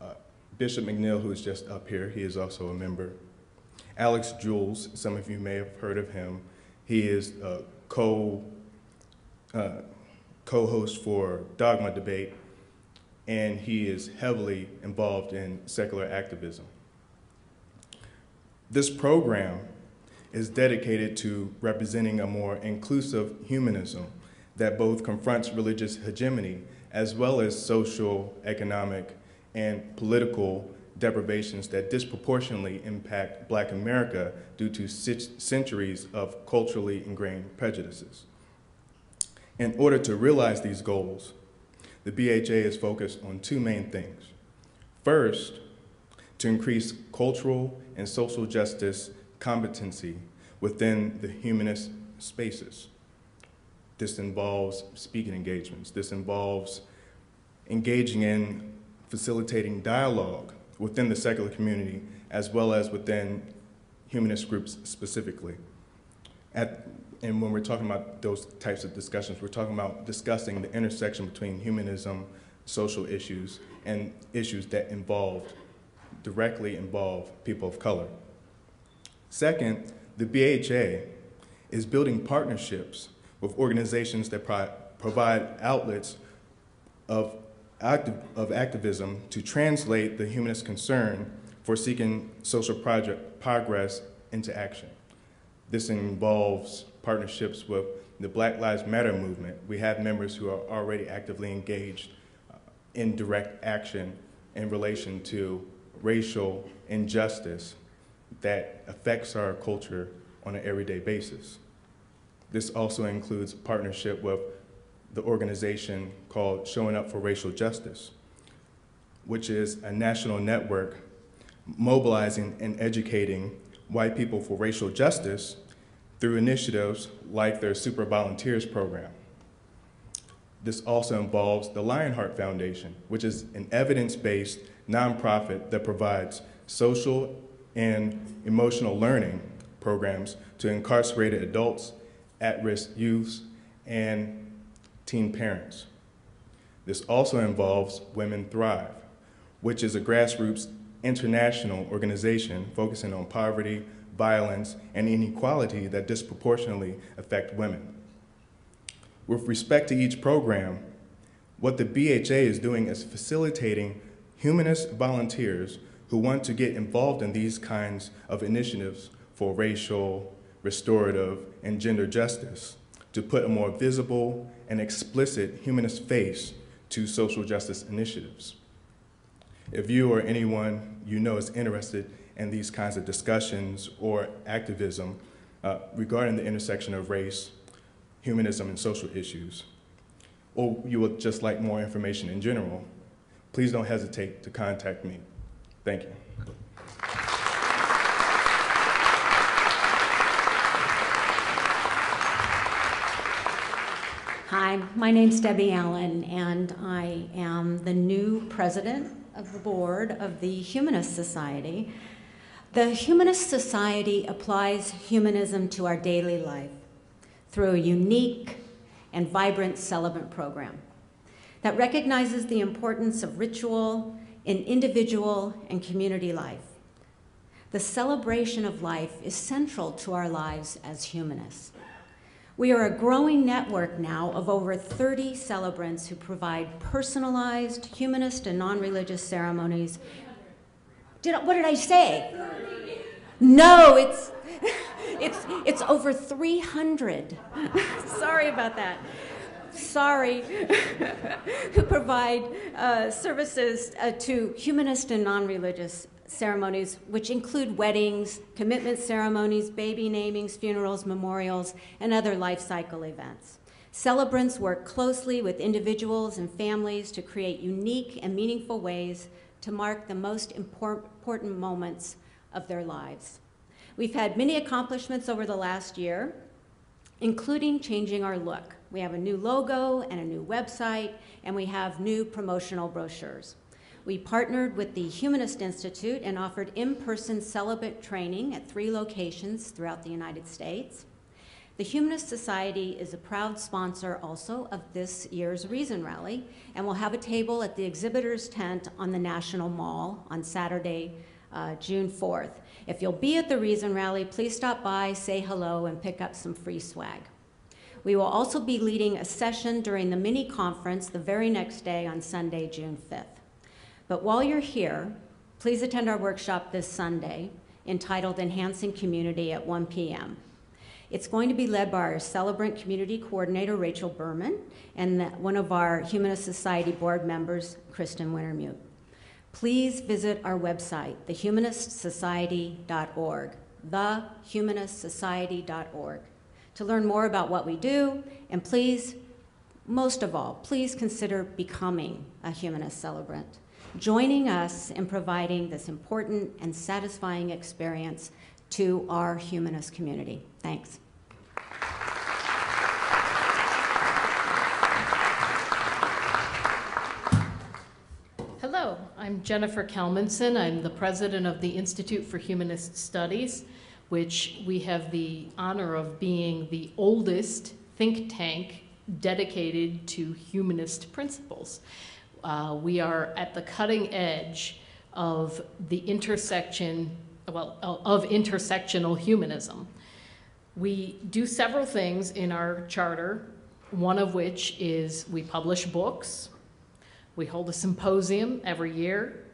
Uh, Bishop McNeill, who is just up here, he is also a member. Alix Jules, some of you may have heard of him. He is a co, uh, co-host for Dogma Debate, and he is heavily involved in secular activism. This program is dedicated to representing a more inclusive humanism that both confronts religious hegemony as well as social, economic, and political deprivations that disproportionately impact black America due to centuries of culturally ingrained prejudices. In order to realize these goals, the BHA is focused on two main things. First, to increase cultural and social justice competency within the humanist spaces. This involves speaking engagements. This involves engaging in facilitating dialogue within the secular community as well as within humanist groups specifically. At, and when we're talking about those types of discussions, we're talking about discussing the intersection between humanism, social issues, and issues that involve, directly involve people of color. Second, the BHA is building partnerships with organizations that pro provide outlets of, active, of activism to translate the humanist concern for seeking social project, progress into action. This involves partnerships with the Black Lives Matter movement. We have members who are already actively engaged uh, in direct action in relation to racial injustice that affects our culture on an everyday basis. This also includes partnership with the organization called Showing Up for Racial Justice, which is a national network mobilizing and educating white people for racial justice through initiatives like their Super Volunteers program. This also involves the Lionheart Foundation, which is an evidence-based nonprofit that provides social and emotional learning programs to incarcerated adults, at-risk youths, and teen parents. This also involves Women Thrive, which is a grassroots international organization focusing on poverty, violence, and inequality that disproportionately affect women. With respect to each program, what the BHA is doing is facilitating humanist volunteers who want to get involved in these kinds of initiatives for racial, restorative, and gender justice to put a more visible and explicit humanist face to social justice initiatives. If you or anyone you know is interested in these kinds of discussions or activism uh, regarding the intersection of race, humanism, and social issues, or you would just like more information in general, please don't hesitate to contact me. Thank you. Hi, my name's Debbie Allen, and I am the new president of the board of the Humanist Society. The Humanist Society applies humanism to our daily life through a unique and vibrant celebrant program that recognizes the importance of ritual in individual and community life. The celebration of life is central to our lives as humanists. We are a growing network now of over 30 celebrants who provide personalized humanist and non-religious ceremonies. Did, what did I say? No, it's, (laughs) it's, it's over 300. (laughs) Sorry about that. Sorry. (laughs) who provide uh, services uh, to humanist and non-religious ceremonies, which include weddings, commitment ceremonies, baby namings, funerals, memorials, and other life cycle events. Celebrants work closely with individuals and families to create unique and meaningful ways to mark the most important moments of their lives. We've had many accomplishments over the last year, including changing our look. We have a new logo and a new website, and we have new promotional brochures. We partnered with the Humanist Institute and offered in-person celibate training at three locations throughout the United States. The Humanist Society is a proud sponsor also of this year's Reason Rally and will have a table at the exhibitor's tent on the National Mall on Saturday, uh, June 4th. If you'll be at the Reason Rally, please stop by, say hello, and pick up some free swag. We will also be leading a session during the mini conference the very next day on Sunday, June 5th. But while you're here, please attend our workshop this Sunday entitled Enhancing Community at 1 p.m. It's going to be led by our celebrant community coordinator, Rachel Bhaerman, and one of our Humanist Society board members, Kristin Wintermute. Please visit our website, thehumanistsociety.org, thehumanistsociety.org, to learn more about what we do, and please, most of all, please consider becoming a humanist celebrant joining us in providing this important and satisfying experience to our humanist community. Thanks. Hello, I'm Jennifer Kalmanson. I'm the president of the Institute for Humanist Studies, which we have the honor of being the oldest think tank dedicated to humanist principles. Uh, we are at the cutting edge of the intersection, well, of intersectional humanism. We do several things in our charter, one of which is we publish books, we hold a symposium every year,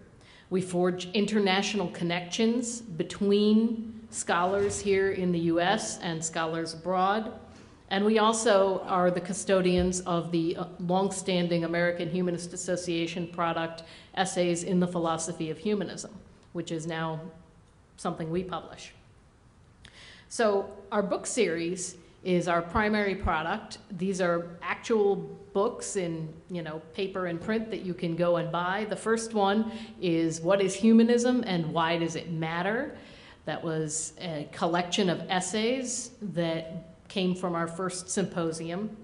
we forge international connections between scholars here in the US and scholars abroad. And we also are the custodians of the uh, longstanding American Humanist Association product, Essays in the Philosophy of Humanism, which is now something we publish. So our book series is our primary product. These are actual books in you know paper and print that you can go and buy. The first one is What is Humanism and Why Does It Matter? That was a collection of essays that came from our first symposium.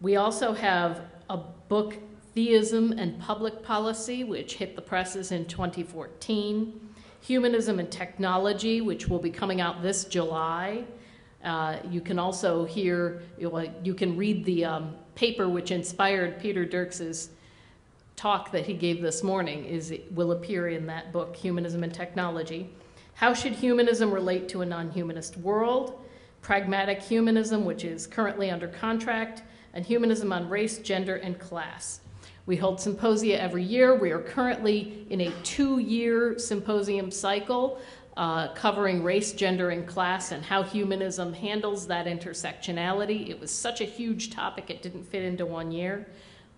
We also have a book, Theism and Public Policy, which hit the presses in 2014. Humanism and Technology, which will be coming out this July. Uh, you can also hear, you can read the um, paper which inspired Peter Derkx's talk that he gave this morning is will appear in that book, Humanism and Technology. How should humanism relate to a non-humanist world? Pragmatic humanism, which is currently under contract, and humanism on race, gender, and class. We hold symposia every year. We are currently in a two year symposium cycle uh, covering race, gender, and class and how humanism handles that intersectionality. It was such a huge topic, it didn't fit into one year.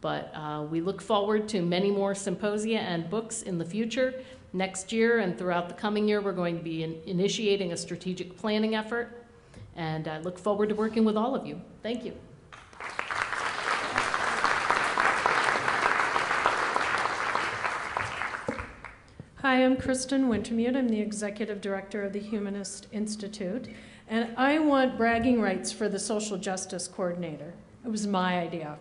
But uh, we look forward to many more symposia and books in the future. Next year and throughout the coming year, we're going to be in initiating a strategic planning effort. And I look forward to working with all of you. Thank you. Hi, I'm Kristin Wintermute. I'm the executive director of the Humanist Institute, and I want bragging rights for the social justice coordinator. It was my idea.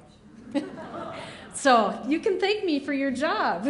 (laughs) so you can thank me for your job.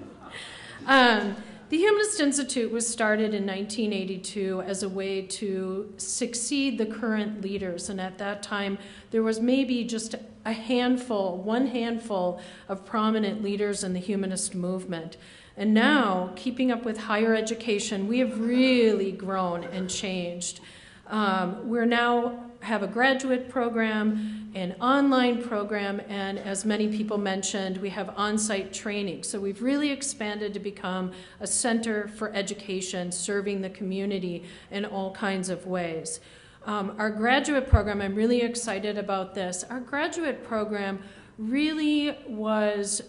(laughs) um, the Humanist Institute was started in 1982 as a way to succeed the current leaders, and at that time there was maybe just a handful, one handful of prominent leaders in the humanist movement. And now, keeping up with higher education, we have really grown and changed. Um, we're now have a graduate program, an online program, and as many people mentioned, we have on-site training. So we've really expanded to become a center for education, serving the community in all kinds of ways. Um, our graduate program, I'm really excited about this. Our graduate program really was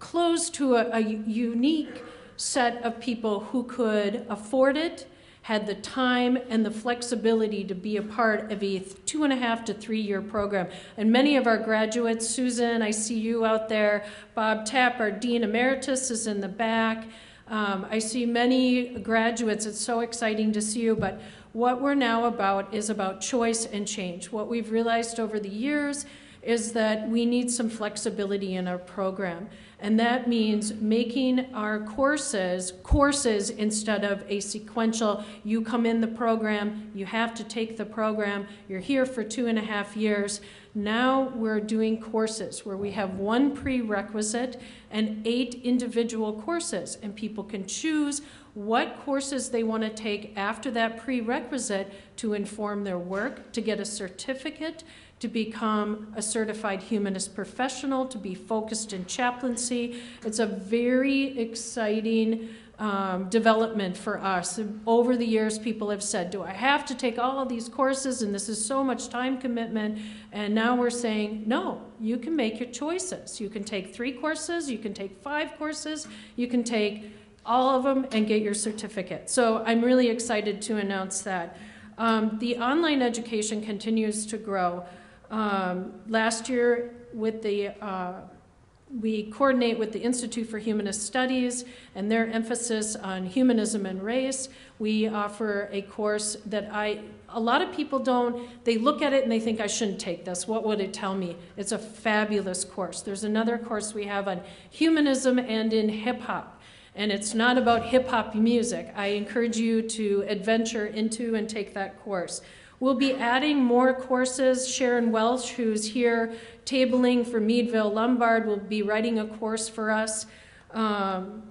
closed to a, a unique set of people who could afford it, had the time and the flexibility to be a part of a two and a half to three year program. And many of our graduates, Susan, I see you out there, Bob Tapp, our Dean Emeritus, is in the back. Um, I see many graduates, it's so exciting to see you, but what we're now about is about choice and change. What we've realized over the years is that we need some flexibility in our program. And that means making our courses courses instead of a sequential, you come in the program, you have to take the program, you're here for two and a half years. Now we're doing courses where we have one prerequisite and eight individual courses, and people can choose what courses they want to take after that prerequisite to inform their work, to get a certificate, to become a certified humanist professional, to be focused in chaplaincy. It's a very exciting um, development for us. Over the years, people have said, Do I have to take all of these courses? And this is so much time commitment. And now we're saying, No, you can make your choices. You can take three courses, you can take five courses, you can take all of them and get your certificate. So I'm really excited to announce that. Um, the online education continues to grow. Um, last year, with the uh, we coordinate with the Institute for Humanist Studies and their emphasis on humanism and race. We offer a course that I, a lot of people don't, they look at it and they think I shouldn't take this. What would it tell me? It's a fabulous course. There's another course we have on humanism and in hip hop. And it's not about hip hop music. I encourage you to adventure into and take that course. We'll be adding more courses. Sharon Welch, who's here tabling for Meadville Lombard, will be writing a course for us. Um,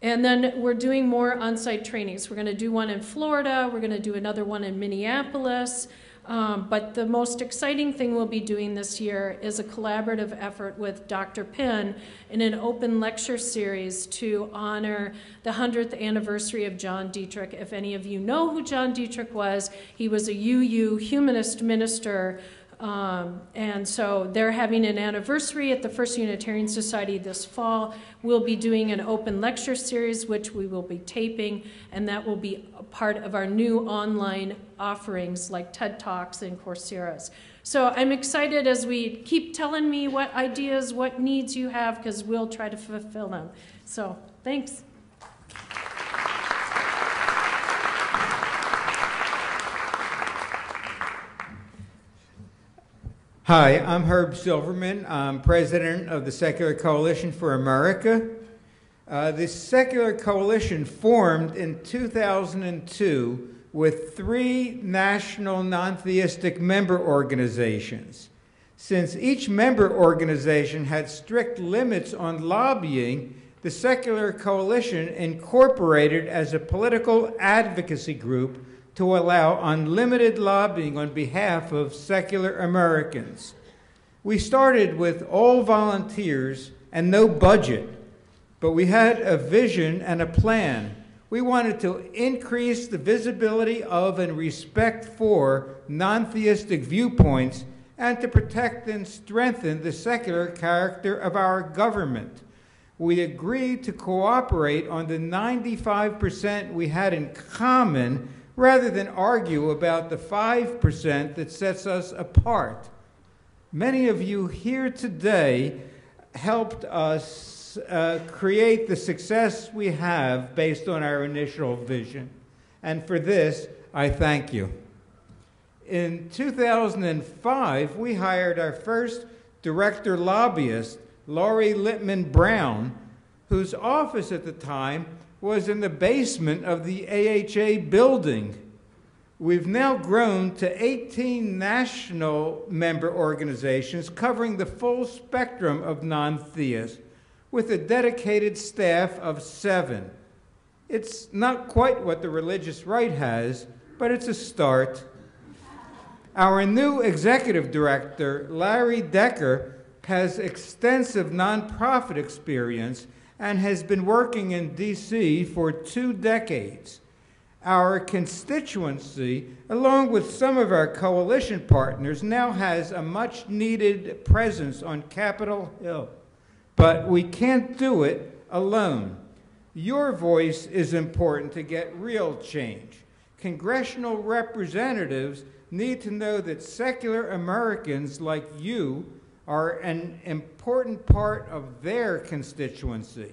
and then we're doing more on site trainings. We're going to do one in Florida, we're going to do another one in Minneapolis. Um, but the most exciting thing we'll be doing this year is a collaborative effort with Dr. Penn in an open lecture series to honor the 100th anniversary of John Dietrich. If any of you know who John Dietrich was, he was a UU humanist minister um, and so they're having an anniversary at the First Unitarian Society this fall. We'll be doing an open lecture series, which we will be taping, and that will be a part of our new online offerings like TED Talks and Coursera's. So I'm excited as we keep telling me what ideas, what needs you have, because we'll try to fulfill them. So thanks. Hi, I'm Herb Silverman. I'm president of the Secular Coalition for America. Uh, the Secular Coalition formed in 2002 with three national non theistic member organizations. Since each member organization had strict limits on lobbying, the Secular Coalition incorporated as a political advocacy group to allow unlimited lobbying on behalf of secular Americans. We started with all volunteers and no budget, but we had a vision and a plan. We wanted to increase the visibility of and respect for non theistic viewpoints and to protect and strengthen the secular character of our government. We agreed to cooperate on the 95% we had in common rather than argue about the 5% that sets us apart. Many of you here today helped us uh, create the success we have based on our initial vision. And for this, I thank you. In 2005, we hired our first director lobbyist, Lori Lipman Brown, whose office at the time was in the basement of the AHA building. We've now grown to 18 national member organizations covering the full spectrum of non theists with a dedicated staff of seven. It's not quite what the religious right has, but it's a start. Our new executive director, Larry Decker, has extensive nonprofit experience and has been working in D.C. for two decades. Our constituency, along with some of our coalition partners, now has a much needed presence on Capitol Hill. But we can't do it alone. Your voice is important to get real change. Congressional representatives need to know that secular Americans like you are an important part of their constituency.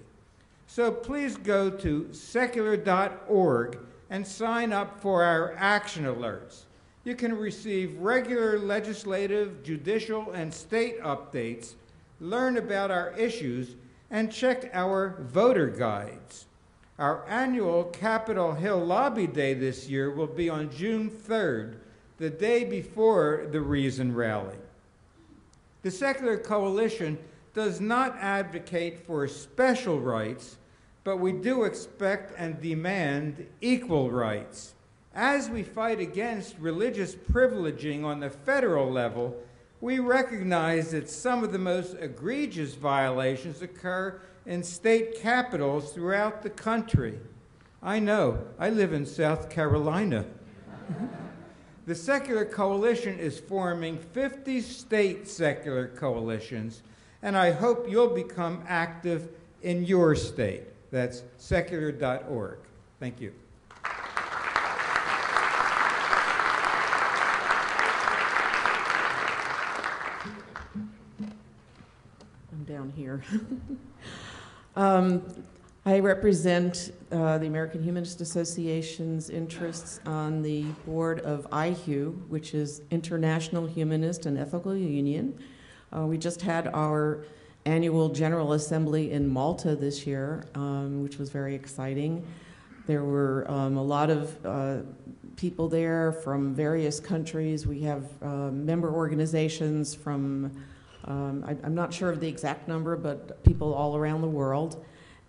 So please go to secular.org and sign up for our action alerts. You can receive regular legislative, judicial, and state updates, learn about our issues, and check our voter guides. Our annual Capitol Hill Lobby Day this year will be on June 3rd, the day before the Reason Rally. The Secular Coalition does not advocate for special rights, but we do expect and demand equal rights. As we fight against religious privileging on the federal level, we recognize that some of the most egregious violations occur in state capitals throughout the country. I know, I live in South Carolina. (laughs) the Secular Coalition is forming 50 state secular coalitions, and I hope you'll become active in your state. That's secular.org. Thank you. I'm down here. (laughs) um, I represent uh, the American Humanist Association's interests on the board of IHU, which is International Humanist and Ethical Union. Uh, we just had our annual General Assembly in Malta this year, um, which was very exciting. There were um, a lot of uh, people there from various countries. We have uh, member organizations from, um, I, am not sure of the exact number, but people all around the world.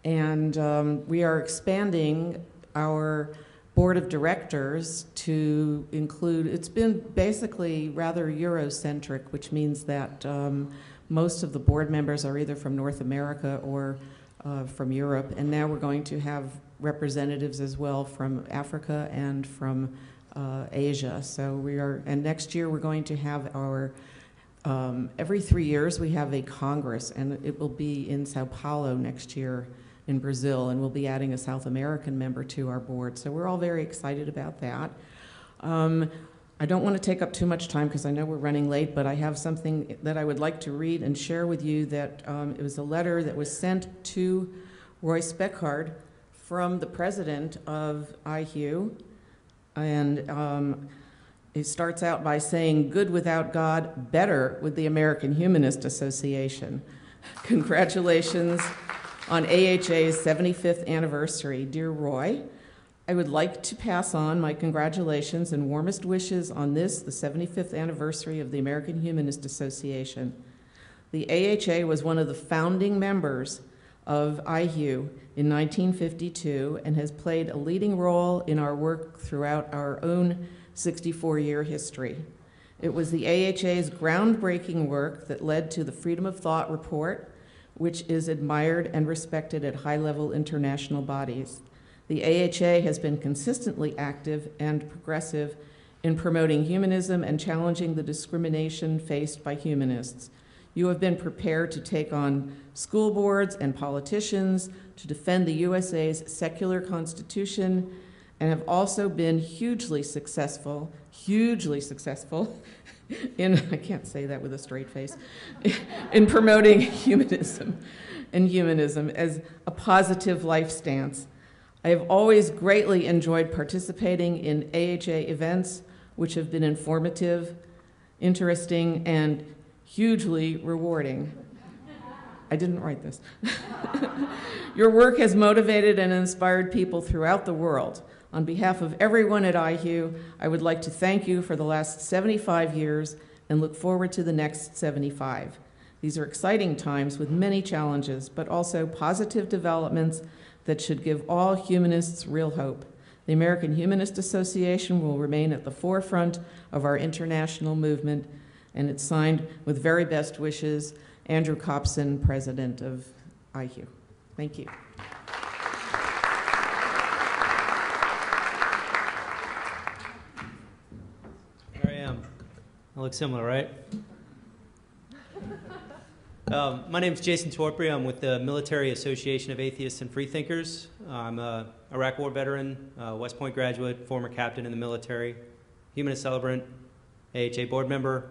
And um, we are expanding our board of directors to include, it's been basically rather Eurocentric, which means that um, most of the board members are either from North America or uh, from Europe. And now we're going to have representatives as well from Africa and from uh, Asia. So we are, and next year we're going to have our um, every three years we have a Congress, and it will be in Sao Paulo next year in Brazil, and we'll be adding a South American member to our board. So we're all very excited about that. Um, I don't want to take up too much time because I know we're running late, but I have something that I would like to read and share with you that um, it was a letter that was sent to Roy Speckhardt from the president of IHU. And um, it starts out by saying, Good without God, better with the American Humanist Association. (laughs) Congratulations on AHA's 75th anniversary. Dear Roy, I would like to pass on my congratulations and warmest wishes on this, the 75th anniversary of the American Humanist Association. The AHA was one of the founding members of IHU in 1952 and has played a leading role in our work throughout our own 64 year history. It was the AHA's groundbreaking work that led to the Freedom of Thought report which is admired and respected at high level international bodies. The AHA has been consistently active and progressive in promoting humanism and challenging the discrimination faced by humanists. You have been prepared to take on school boards and politicians to defend the USA's secular constitution and have also been hugely successful, hugely successful (laughs) in, I can't say that with a straight face, (laughs) in promoting humanism and humanism as a positive life stance. I have always greatly enjoyed participating in AHA events, which have been informative, interesting, and hugely rewarding. I didn't write this. (laughs) Your work has motivated and inspired people throughout the world. On behalf of everyone at IHU, I would like to thank you for the last 75 years and look forward to the next 75. These are exciting times with many challenges, but also positive developments that should give all humanists real hope. The American Humanist Association will remain at the forefront of our international movement, and it's signed with very best wishes, Andrew Copson, President of IHU. Thank you. There I am. I look similar, right? Um, my name is Jason Torpy. I'm with the Military Association of Atheists and Freethinkers. I'm a Iraq War veteran, West Point graduate, former captain in the military, humanist celebrant, AHA board member.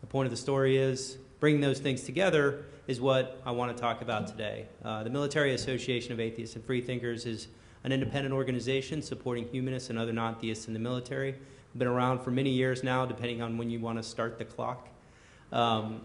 The point of the story is bringing those things together is what I want to talk about today. Uh, the Military Association of Atheists and Freethinkers is an independent organization supporting humanists and other non-theists in the military. Been around for many years now, depending on when you want to start the clock. Um,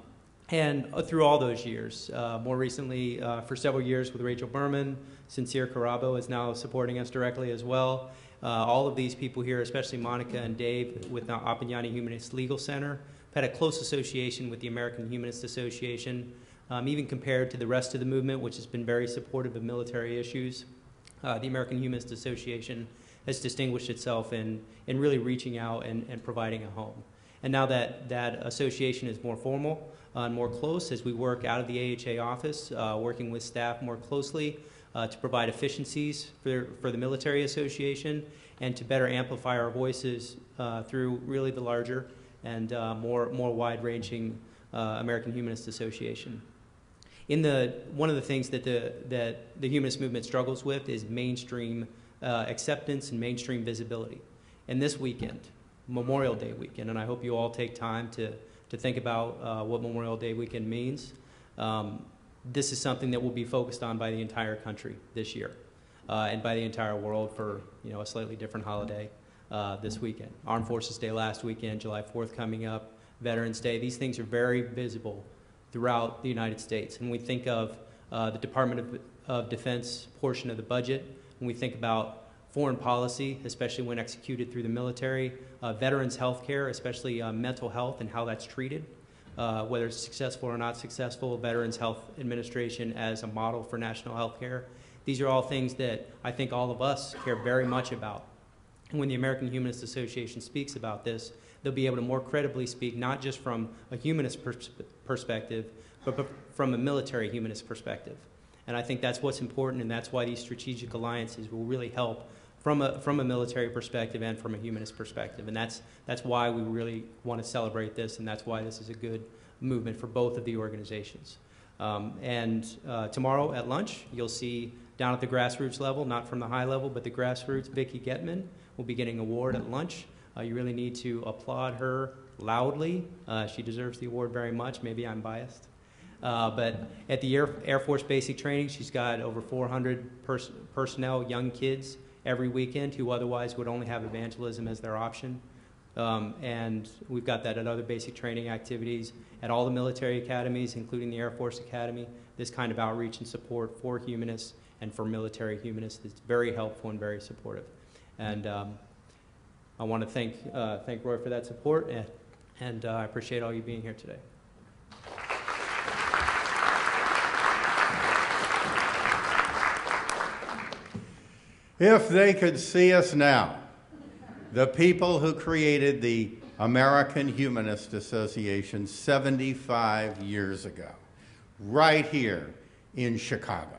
and uh, through all those years, uh, more recently uh, for several years with Rachel Bhaerman, Sincere Kirabo is now supporting us directly as well. Uh, all of these people here, especially Monica and Dave with the Appignani Humanist Legal Center, have had a close association with the American Humanist Association, um, even compared to the rest of the movement, which has been very supportive of military issues. Uh, the American Humanist Association has distinguished itself in, in really reaching out and, and providing a home. And now that that association is more formal uh, and more close as we work out of the AHA office, uh, working with staff more closely uh, to provide efficiencies for, for the military association and to better amplify our voices uh, through really the larger and uh, more, more wide-ranging uh, American Humanist Association. In the, one of the things that the, that the humanist movement struggles with is mainstream uh, acceptance and mainstream visibility. And this weekend, Memorial Day weekend, and I hope you all take time to, to think about uh, what Memorial Day weekend means. Um, this is something that will be focused on by the entire country this year uh, and by the entire world for you know, a slightly different holiday uh, this weekend. Armed Forces Day last weekend, July 4th coming up, Veterans Day. These things are very visible throughout the United States. And we think of uh, the Department of, of Defense portion of the budget, when we think about foreign policy, especially when executed through the military, uh, veterans health care, especially uh, mental health and how that's treated, uh, whether it's successful or not successful, Veterans Health Administration as a model for national health care. These are all things that I think all of us care very much about. And when the American Humanist Association speaks about this, they'll be able to more credibly speak not just from a humanist pers perspective, but from a military humanist perspective. And I think that's what's important, and that's why these strategic alliances will really help from a, from a military perspective and from a humanist perspective. And that's, that's why we really want to celebrate this, and that's why this is a good movement for both of the organizations. Um, and uh, tomorrow at lunch, you'll see down at the grassroots level, not from the high level, but the grassroots, Vicki Getman will be getting an award at lunch. Uh, you really need to applaud her loudly. Uh, she deserves the award very much. Maybe I'm biased. Uh, but at the Air, Air, Force Basic Training, she's got over 400 pers personnel, young kids, every weekend who otherwise would only have evangelism as their option. Um, and we've got that at other basic training activities at all the military academies, including the Air Force Academy. This kind of outreach and support for humanists and for military humanists is very helpful and very supportive. And um, I want to thank, uh, thank Roy for that support, and, and uh, I appreciate all you being here today. If they could see us now, the people who created the American Humanist Association 75 years ago, right here in Chicago,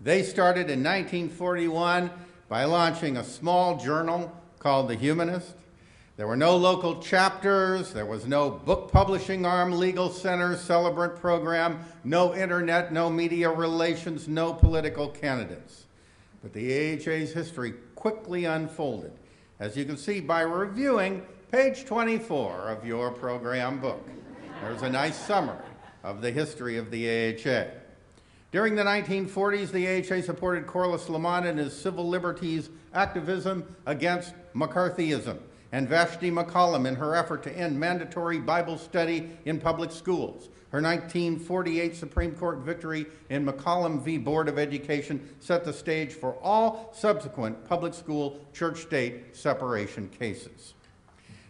They started in 1941 by launching a small journal called The Humanist. There were no local chapters, there was no book publishing arm, legal center, celebrant program, no internet, no media relations, no political candidates. But the AHA's history quickly unfolded, as you can see by reviewing page 24 of your program book. There's a nice summary of the history of the AHA. During the 1940s, the AHA supported Corliss Lamont in his civil liberties activism against McCarthyism and Vashti McCollum in her effort to end mandatory Bible study in public schools. Her 1948 Supreme Court victory in McCollum v. Board of Education set the stage for all subsequent public school church state separation cases.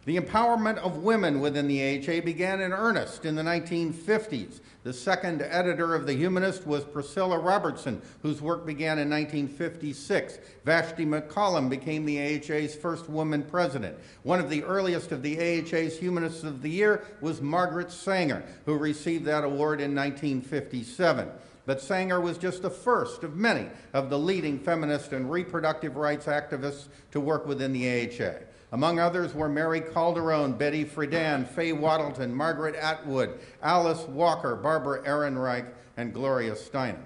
The empowerment of women within the AHA began in earnest in the 1950s. The second editor of The Humanist was Priscilla Robertson, whose work began in 1956. Vashti McCollum became the AHA's first woman president. One of the earliest of the AHA's Humanists of the Year was Margaret Sanger, who received that award in 1957. But Sanger was just the first of many of the leading feminist and reproductive rights activists to work within the AHA. Among others were Mary Calderone, Betty Friedan, Faye Wattleton, Margaret Atwood, Alice Walker, Barbara Ehrenreich, and Gloria Steinem.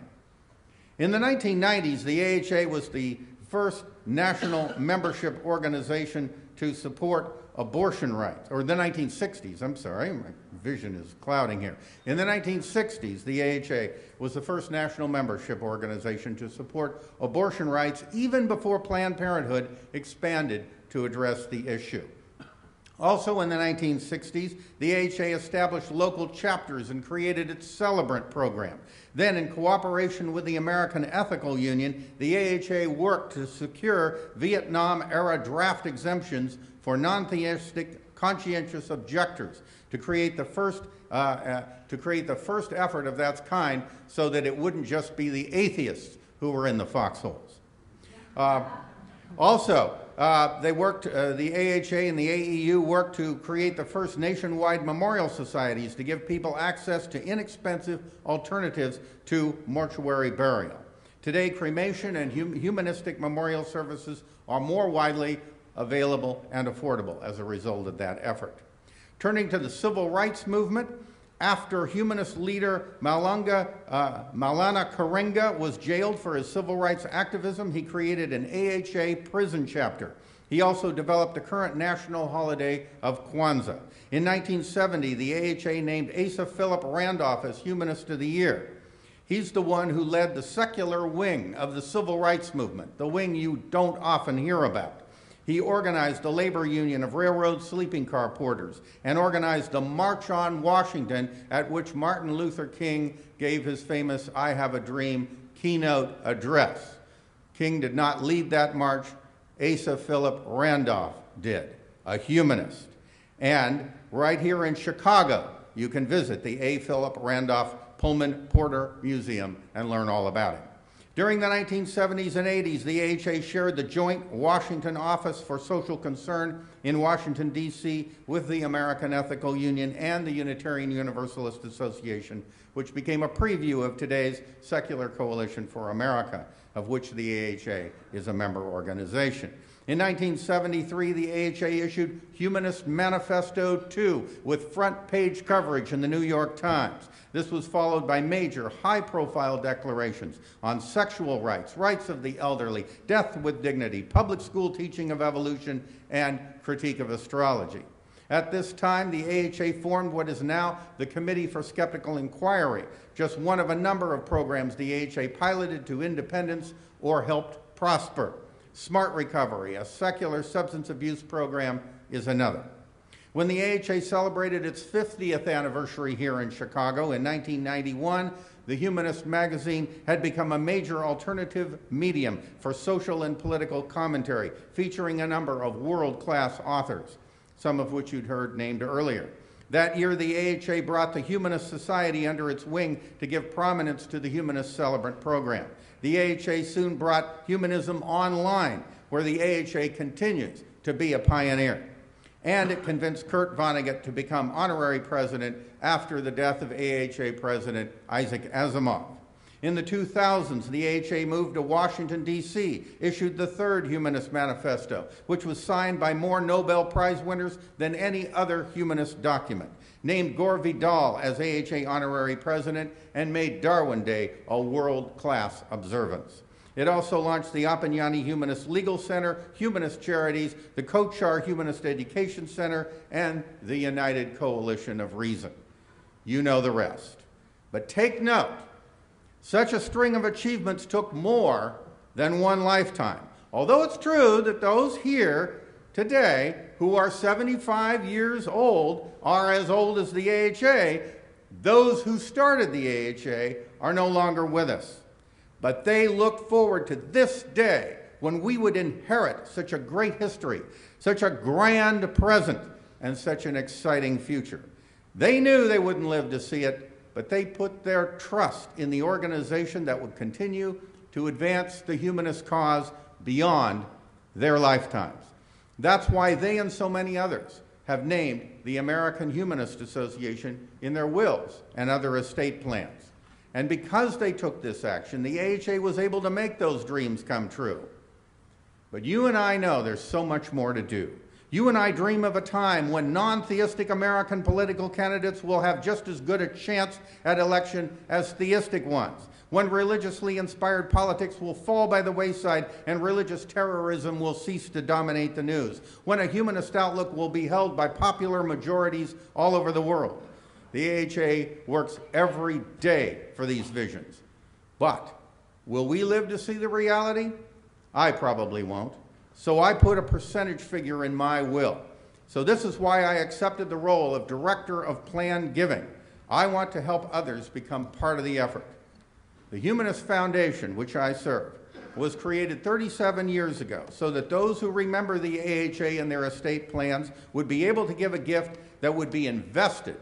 In the 1990s, the AHA was the first national membership organization to support abortion rights, or the 1960s, I'm sorry, my vision is clouding here. In the 1960s, the AHA was the first national membership organization to support abortion rights even before Planned Parenthood expanded to address the issue. Also in the 1960s, the AHA established local chapters and created its Celebrant program. Then, in cooperation with the American Ethical Union, the AHA worked to secure Vietnam era draft exemptions for non theistic conscientious objectors to create the first uh, uh, to create the first effort of that kind so that it wouldn't just be the atheists who were in the foxholes. Uh, also, uh, they worked, uh, the AHA and the AEU worked to create the first nationwide memorial societies to give people access to inexpensive alternatives to mortuary burial. Today, cremation and hum humanistic memorial services are more widely available and affordable as a result of that effort. Turning to the civil rights movement, after humanist leader Malanga, uh, Maulana Karenga was jailed for his civil rights activism, he created an AHA prison chapter. He also developed the current national holiday of Kwanzaa. In 1970, the AHA named Asa Philip Randolph as Humanist of the Year. He's the one who led the secular wing of the civil rights movement, the wing you don't often hear about. He organized the labor union of railroad sleeping car porters and organized the March on Washington, at which Martin Luther King gave his famous I Have a Dream keynote address. King did not lead that march, Asa Philip Randolph did, a humanist. And right here in Chicago, you can visit the A. Philip Randolph Pullman Porter Museum and learn all about it. During the 1970s and 80s, the AHA shared the joint Washington Office for Social Concern in Washington, D.C., with the American Ethical Union and the Unitarian Universalist Association, which became a preview of today's Secular Coalition for America, of which the AHA is a member organization. In 1973, the AHA issued Humanist Manifesto II with front page coverage in the New York Times. This was followed by major high profile declarations on sexual rights, rights of the elderly, death with dignity, public school teaching of evolution, and critique of astrology. At this time, the AHA formed what is now the Committee for Skeptical Inquiry, just one of a number of programs the AHA piloted to independence or helped prosper. Smart Recovery, a secular substance abuse program, is another. When the AHA celebrated its 50th anniversary here in Chicago in 1991, the Humanist magazine had become a major alternative medium for social and political commentary, featuring a number of world class authors, some of which you'd heard named earlier. That year, the AHA brought the Humanist Society under its wing to give prominence to the Humanist Celebrant program. The AHA soon brought humanism online, where the AHA continues to be a pioneer and it convinced Kurt Vonnegut to become honorary president after the death of AHA President Isaac Asimov. In the 2000s, the AHA moved to Washington, D.C., issued the third Humanist Manifesto, which was signed by more Nobel Prize winners than any other humanist document, named Gore Vidal as AHA honorary president, and made Darwin Day a world class observance. It also launched the Appignani Humanist Legal Center, Humanist Charities, the Kochhar Humanist Education Center, and the United Coalition of Reason. You know the rest. But take note such a string of achievements took more than one lifetime. Although it's true that those here today who are 75 years old are as old as the AHA, those who started the AHA are no longer with us. But they looked forward to this day when we would inherit such a great history, such a grand present, and such an exciting future. They knew they wouldn't live to see it, but they put their trust in the organization that would continue to advance the humanist cause beyond their lifetimes. That's why they and so many others have named the American Humanist Association in their wills and other estate plans. And because they took this action, the AHA was able to make those dreams come true. But you and I know there's so much more to do. You and I dream of a time when non theistic American political candidates will have just as good a chance at election as theistic ones, when religiously inspired politics will fall by the wayside and religious terrorism will cease to dominate the news, when a humanist outlook will be held by popular majorities all over the world. The AHA works every day for these visions. But will we live to see the reality? I probably won't. So I put a percentage figure in my will. So this is why I accepted the role of Director of Planned Giving. I want to help others become part of the effort. The Humanist Foundation, which I serve, was created 37 years ago so that those who remember the AHA and their estate plans would be able to give a gift that would be invested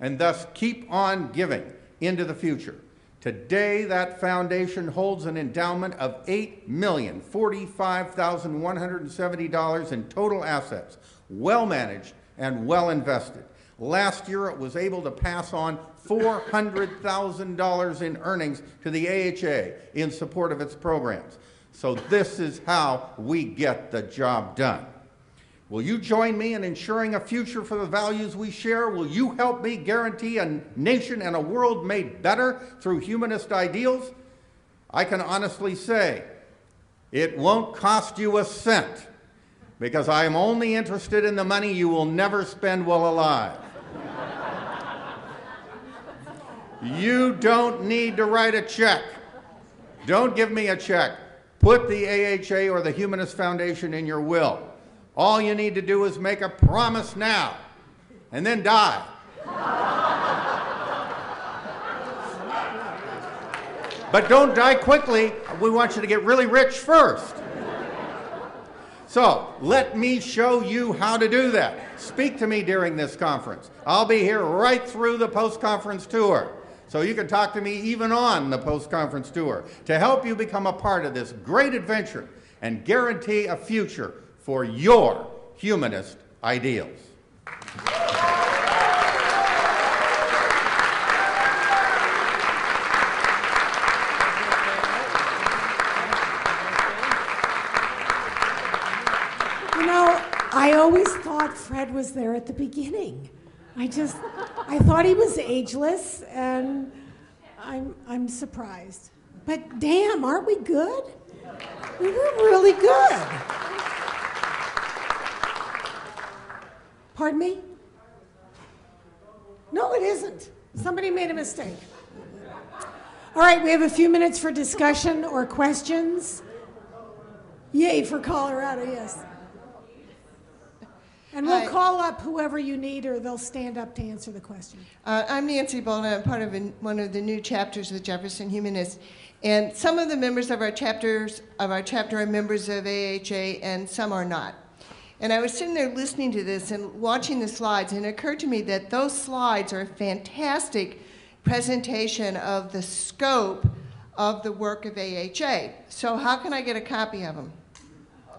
and thus keep on giving into the future. Today, that foundation holds an endowment of $8,045,170 in total assets, well managed and well invested. Last year, it was able to pass on $400,000 in earnings to the AHA in support of its programs. So, this is how we get the job done. Will you join me in ensuring a future for the values we share? Will you help me guarantee a nation and a world made better through humanist ideals? I can honestly say it won't cost you a cent because I am only interested in the money you will never spend while alive. you don't need to write a check. Don't give me a check. Put the AHA or the Humanist Foundation in your will. All you need to do is make a promise now and then die. but don't die quickly. We want you to get really rich first. So let me show you how to do that. Speak to me during this conference. I'll be here right through the post conference tour. So you can talk to me even on the post conference tour to help you become a part of this great adventure and guarantee a future for your humanist ideals. You know, I always thought Fred was there at the beginning. I just, I thought he was ageless, and I'm, I'm surprised. But damn, aren't we good? We were really good. Pardon me? No, it isn't. Somebody made a mistake. All right, we have a few minutes for discussion or questions. Yay for Colorado, yes. And we'll Hi. call up whoever you need, or they'll stand up to answer the question. Uh, I'm Nancy Bolden. I'm part of a, one of the new chapters of the Jefferson Humanists, and some of the members of our chapters of our chapter are members of AHA, and some are not. And I was sitting there listening to this and watching the slides, and it occurred to me that those slides are a fantastic presentation of the scope of the work of AHA. So how can I get a copy of them?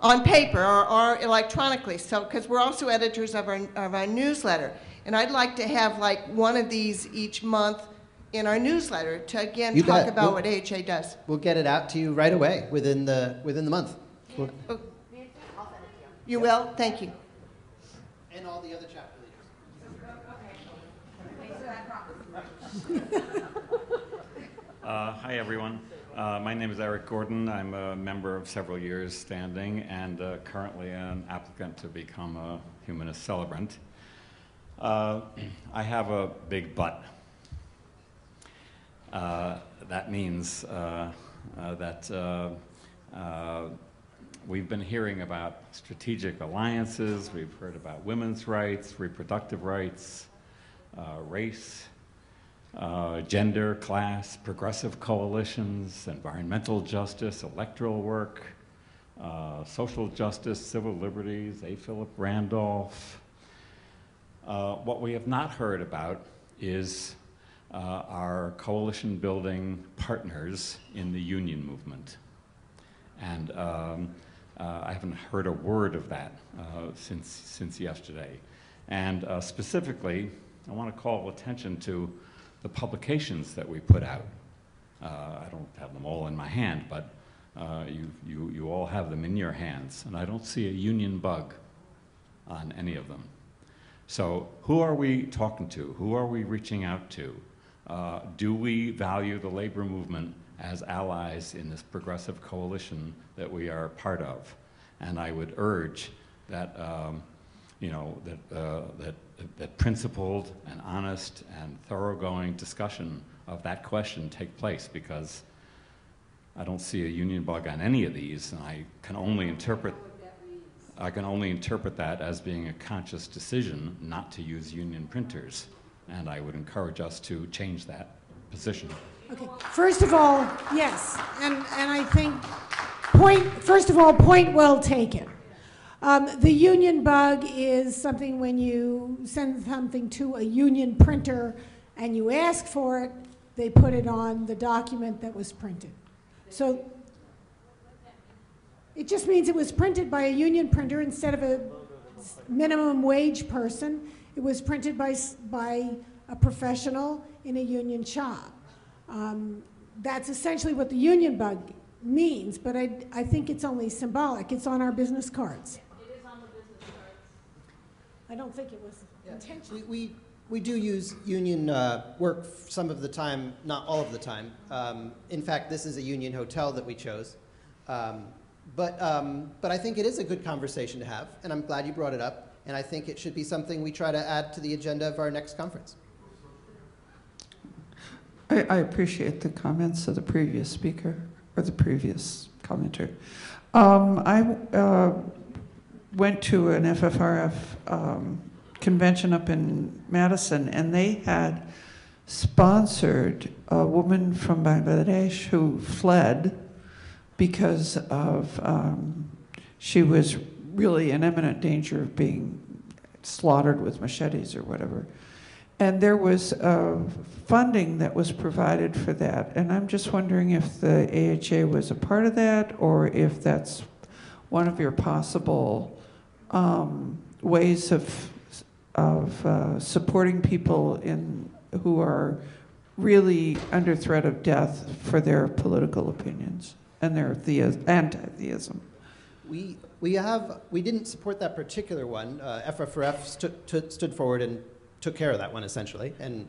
on paper or, or electronically. So, because we're also editors of our, of our newsletter. And I'd like to have like one of these each month in our newsletter to again You talk bet. about We'll- what AHA does. We'll get it out to you right away within the, within the month. We'll- You will? Thank you. And all the other chapter (laughs) Uh, hi, everyone. Uh, my name is Eric Gordon. I'm a member of several years standing and uh, currently an applicant to become a humanist celebrant. Uh, I have a big butt. Uh, that means uh, uh, that uh, uh, we've been hearing about strategic alliances, we've heard about women's rights, reproductive rights, uh, race, uh, gender, class, progressive coalitions, environmental justice, electoral work, uh, social justice, civil liberties, A. Philip Randolph. Uh, what we have not heard about is uh, our coalition building partners in the union movement. And um, uh, I haven't heard a word of that uh, since, since yesterday. And uh, specifically, I want to call attention to the publications that we put out. Uh, I don't have them all in my hand, but uh, you, you, you all have them in your hands, and I don't see a union bug on any of them. So, who are we talking to? Who are we reaching out to? Uh, do we value the labor movement as allies in this progressive coalition that we are part of? And I would urge that, um, you know, that, uh, that, that principled and honest and thoroughgoing discussion of that question take place because I don't see a union bug on any of these, and I can only interpret I can only interpret that as being a conscious decision not to use union printers, and I would encourage us to change that position. Okay. First of all, yes, and, and I think point, first of all, point well taken. Um, the union bug is something when you send something to a union printer and you ask for it, they put it on the document that was printed. So it just means it was printed by a union printer instead of a minimum wage person. It was printed by, by a professional in a union shop. Um, that's essentially what the union bug means, but I, I think it's only symbolic. It's on our business cards. It is on the business cards. I don't think it was intentional. We, we, we do use union uh, work some of the time, not all of the time. Um, in fact, this is a union hotel that we chose. Um, but, um, but I think it is a good conversation to have, and I'm glad you brought it up. And I think it should be something we try to add to the agenda of our next conference. I, I appreciate the comments of the previous speaker or the previous commenter. Um, I uh, went to an FFRF um, convention up in Madison, and they had sponsored a woman from Bangladesh who fled because of um, she was really in imminent danger of being slaughtered with machetes or whatever. And there was uh, funding that was provided for that. And I'm just wondering if the AHA was a part of that or if that's one of your possible um, ways of, of uh, supporting people in, who are really under threat of death for their political opinions and their theis- anti-theism. We, we have, we didn't support that particular one. Uh, FFRF took- stood forward and took care of that one essentially, and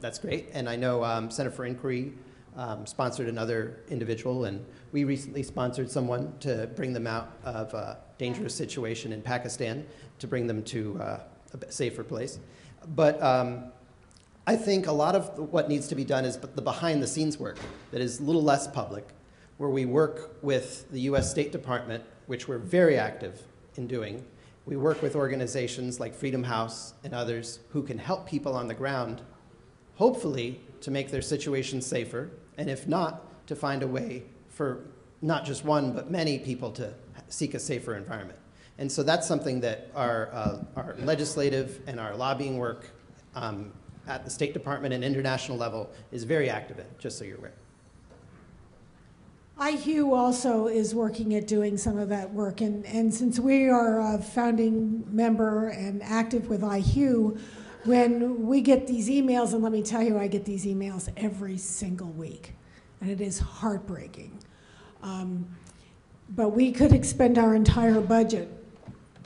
that's great. And I know um, Center for Inquiry um, sponsored another individual, and we recently sponsored someone to bring them out of a dangerous situation in Pakistan to bring them to uh, a safer place. But um, I think a lot of what needs to be done is the behind the scenes work that is a little less public, where we work with the US State Department, which we're very active in doing. We work with organizations like Freedom House and others who can help people on the ground, hopefully, to make their situation safer, and if not, to find a way for not just one, but many people to seek a safer environment. And so that's something that our, uh, our legislative and our lobbying work um, at the State Department and international level is very active in, just so you're aware. IHU also is working at doing some of that work, and, and since we are a founding member and active with IHU, when we get these emails, and let me tell you, I get these emails every single week, and it is heartbreaking. Um, but we could expend our entire budget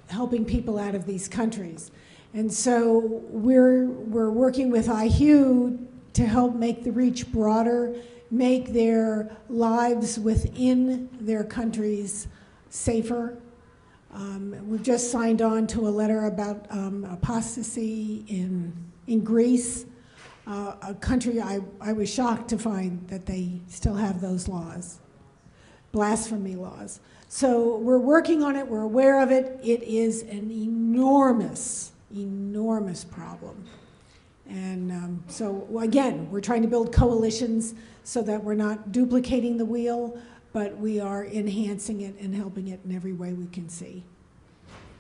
helping people out of these countries. And so we're, we're working with IHU to help make the reach broader, make their lives within their countries safer. Um, we've just signed on to a letter about um, apostasy in, in Greece, uh, a country I, I was shocked to find that they still have those laws, blasphemy laws. So we're working on it, we're aware of it. It is an enormous, enormous problem. And um, so, again, we're trying to build coalitions so that we're not duplicating the wheel, but we are enhancing it and helping it in every way we can see.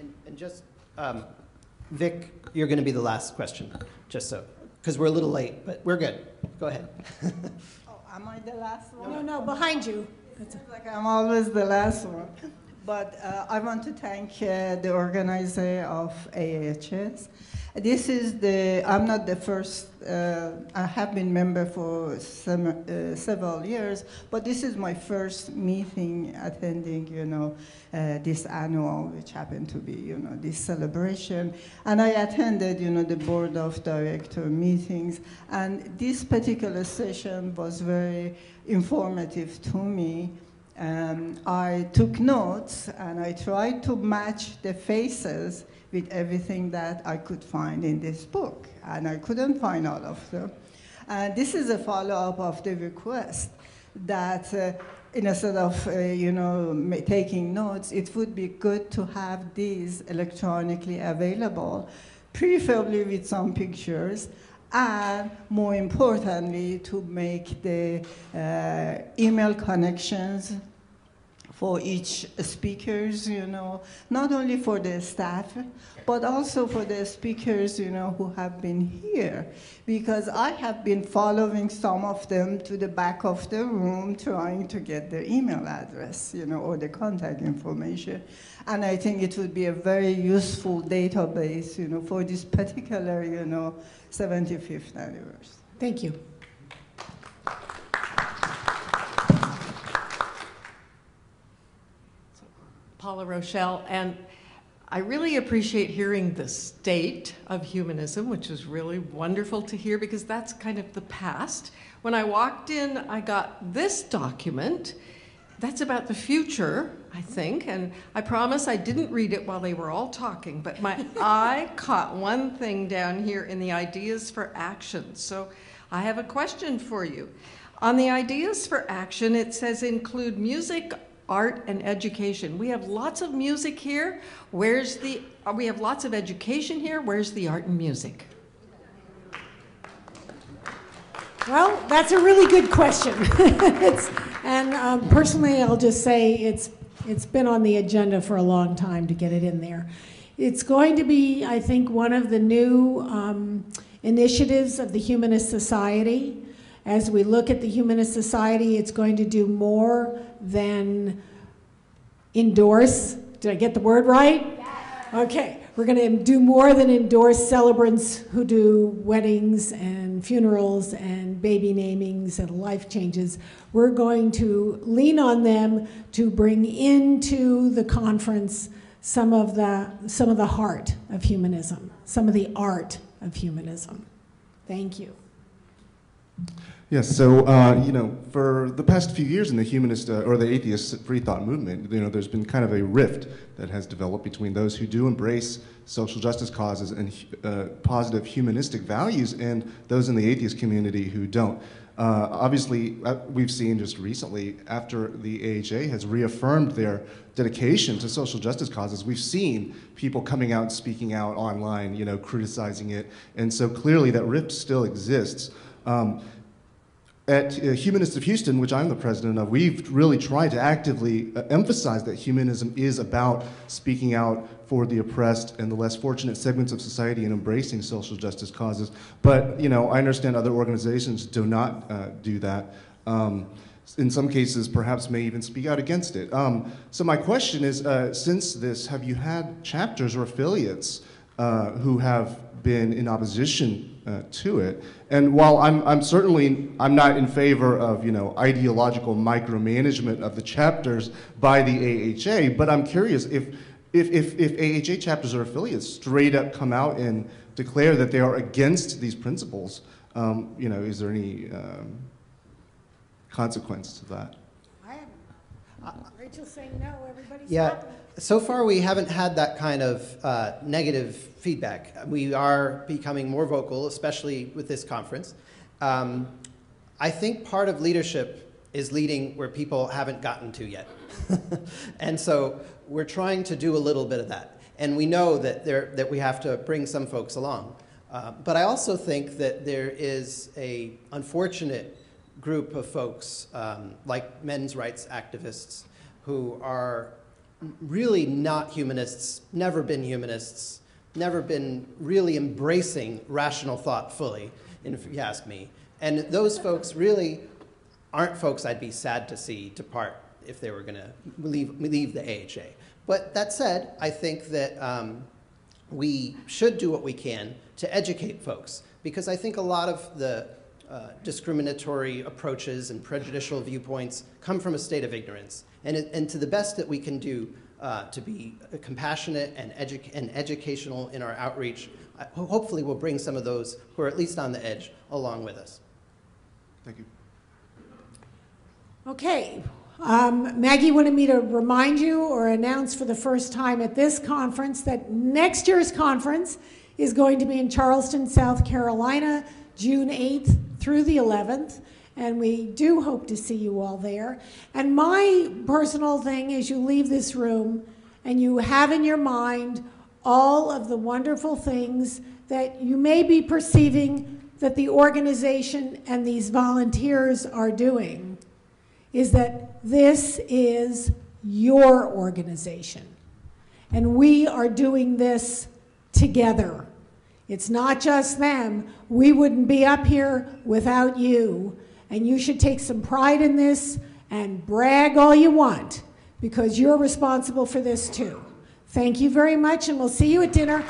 And, and just, um, Vic, you're going to be the last question, just so, because we're a little late, but we're good. Go ahead. (laughs) oh, am I the last one? No, no, behind you. It's like I'm always the last one. But uh, I want to thank uh, the organizer of AHS. This is the, I'm not the first, uh, I have been member for some, uh, several years, but this is my first meeting attending, you know, uh, this annual, which happened to be, you know, this celebration. And I attended, you know, the board of director meetings, and this particular session was very informative to me. Um, I took notes and I tried to match the faces with everything that I could find in this book, and I couldn't find all of them. And this is a follow-up of the request that uh, instead of uh, you know taking notes, it would be good to have these electronically available, preferably with some pictures, and more importantly, to make the uh, email connections for each speakers, you know, not only for the staff, but also for the speakers, you know, who have been here. Because I have been following some of them to the back of the room trying to get their email address, you know, or the contact information. And I think it would be a very useful database, you know, for this particular, you know, 75th anniversary. Thank you. Paula Rochelle, and I really appreciate hearing the state of humanism, which is really wonderful to hear because that's kind of the past. When I walked in, I got this document. That's about the future, I think, and I promise I didn't read it while they were all talking, but my (laughs) eye caught one thing down here in the ideas for action. So I have a question for you. On the ideas for action, it says include music, art and education. We have lots of music here. Where's the, uh, we have lots of education here. Where's the art and music? Well, that's a really good question. (laughs) and um, personally, I'll just say it's, it's been on the agenda for a long time to get it in there. It's going to be, I think, one of the new um, initiatives of the Humanist Society. As we look at the Humanist Society, it's going to do more than endorse. Did I get the word right? Okay, we're going to do more than endorse celebrants who do weddings and funerals and baby namings and life changes. We're going to lean on them to bring into the conference some of the, some of the heart of humanism, some of the art of humanism. Thank you. Yes, so uh, you know, for the past few years in the humanist uh, or the atheist free thought movement, you know, there's been kind of a rift that has developed between those who do embrace social justice causes and uh, positive humanistic values and those in the atheist community who don't. Uh, obviously, uh, we've seen just recently, after the AHA has reaffirmed their dedication to social justice causes, we've seen people coming out and speaking out online, you know, criticizing it, and so clearly that rift still exists. Um, at uh, Humanists of Houston, which I'm the president of, we've really tried to actively uh, emphasize that humanism is about speaking out for the oppressed and the less fortunate segments of society and embracing social justice causes. But you know, I understand other organizations do not uh, do that. Um, in some cases, perhaps may even speak out against it. Um, so my question is, uh, since this, have you had chapters or affiliates uh, who have been in opposition uh, to it. And while I'm, I'm certainly I'm not in favor of you know ideological micromanagement of the chapters by the AHA, but I'm curious if if, if, if AHA chapters or affiliates straight up come out and declare that they are against these principles, um, you know, is there any um, consequence to that? Rachel's saying no, everybody's Yeah, happy. So far we haven't had that kind of uh, negative feedback. We are becoming more vocal, especially with this conference. Um, I think part of leadership is leading where people haven't gotten to yet. (laughs) and so we're trying to do a little bit of that. And we know that, there, that we have to bring some folks along. Uh, but I also think that there is a unfortunate group of folks, um, like men's rights activists, who are really not humanists, never been humanists, never been really embracing rational thought fully, if you ask me. And those folks really aren't folks I'd be sad to see depart if they were going to leave, leave the AHA. But that said, I think that um, we should do what we can to educate folks because I think a lot of the uh, discriminatory approaches and prejudicial viewpoints come from a state of ignorance. And, it, and to the best that we can do uh, to be compassionate and, edu and educational in our outreach, uh, hopefully we'll bring some of those who are at least on the edge along with us. Thank you. Okay. Um, Maggie wanted me to remind you or announce for the first time at this conference that next year's conference is going to be in Charleston, South Carolina, June 8th through the 11th. And we do hope to see you all there. And my personal thing is you leave this room and you have in your mind all of the wonderful things that you may be perceiving that the organization and these volunteers are doing is that this is your organization. And we are doing this together. It's not just them. We wouldn't be up here without you. And you should take some pride in this and brag all you want because you're responsible for this too. Thank you very much, and we'll see you at dinner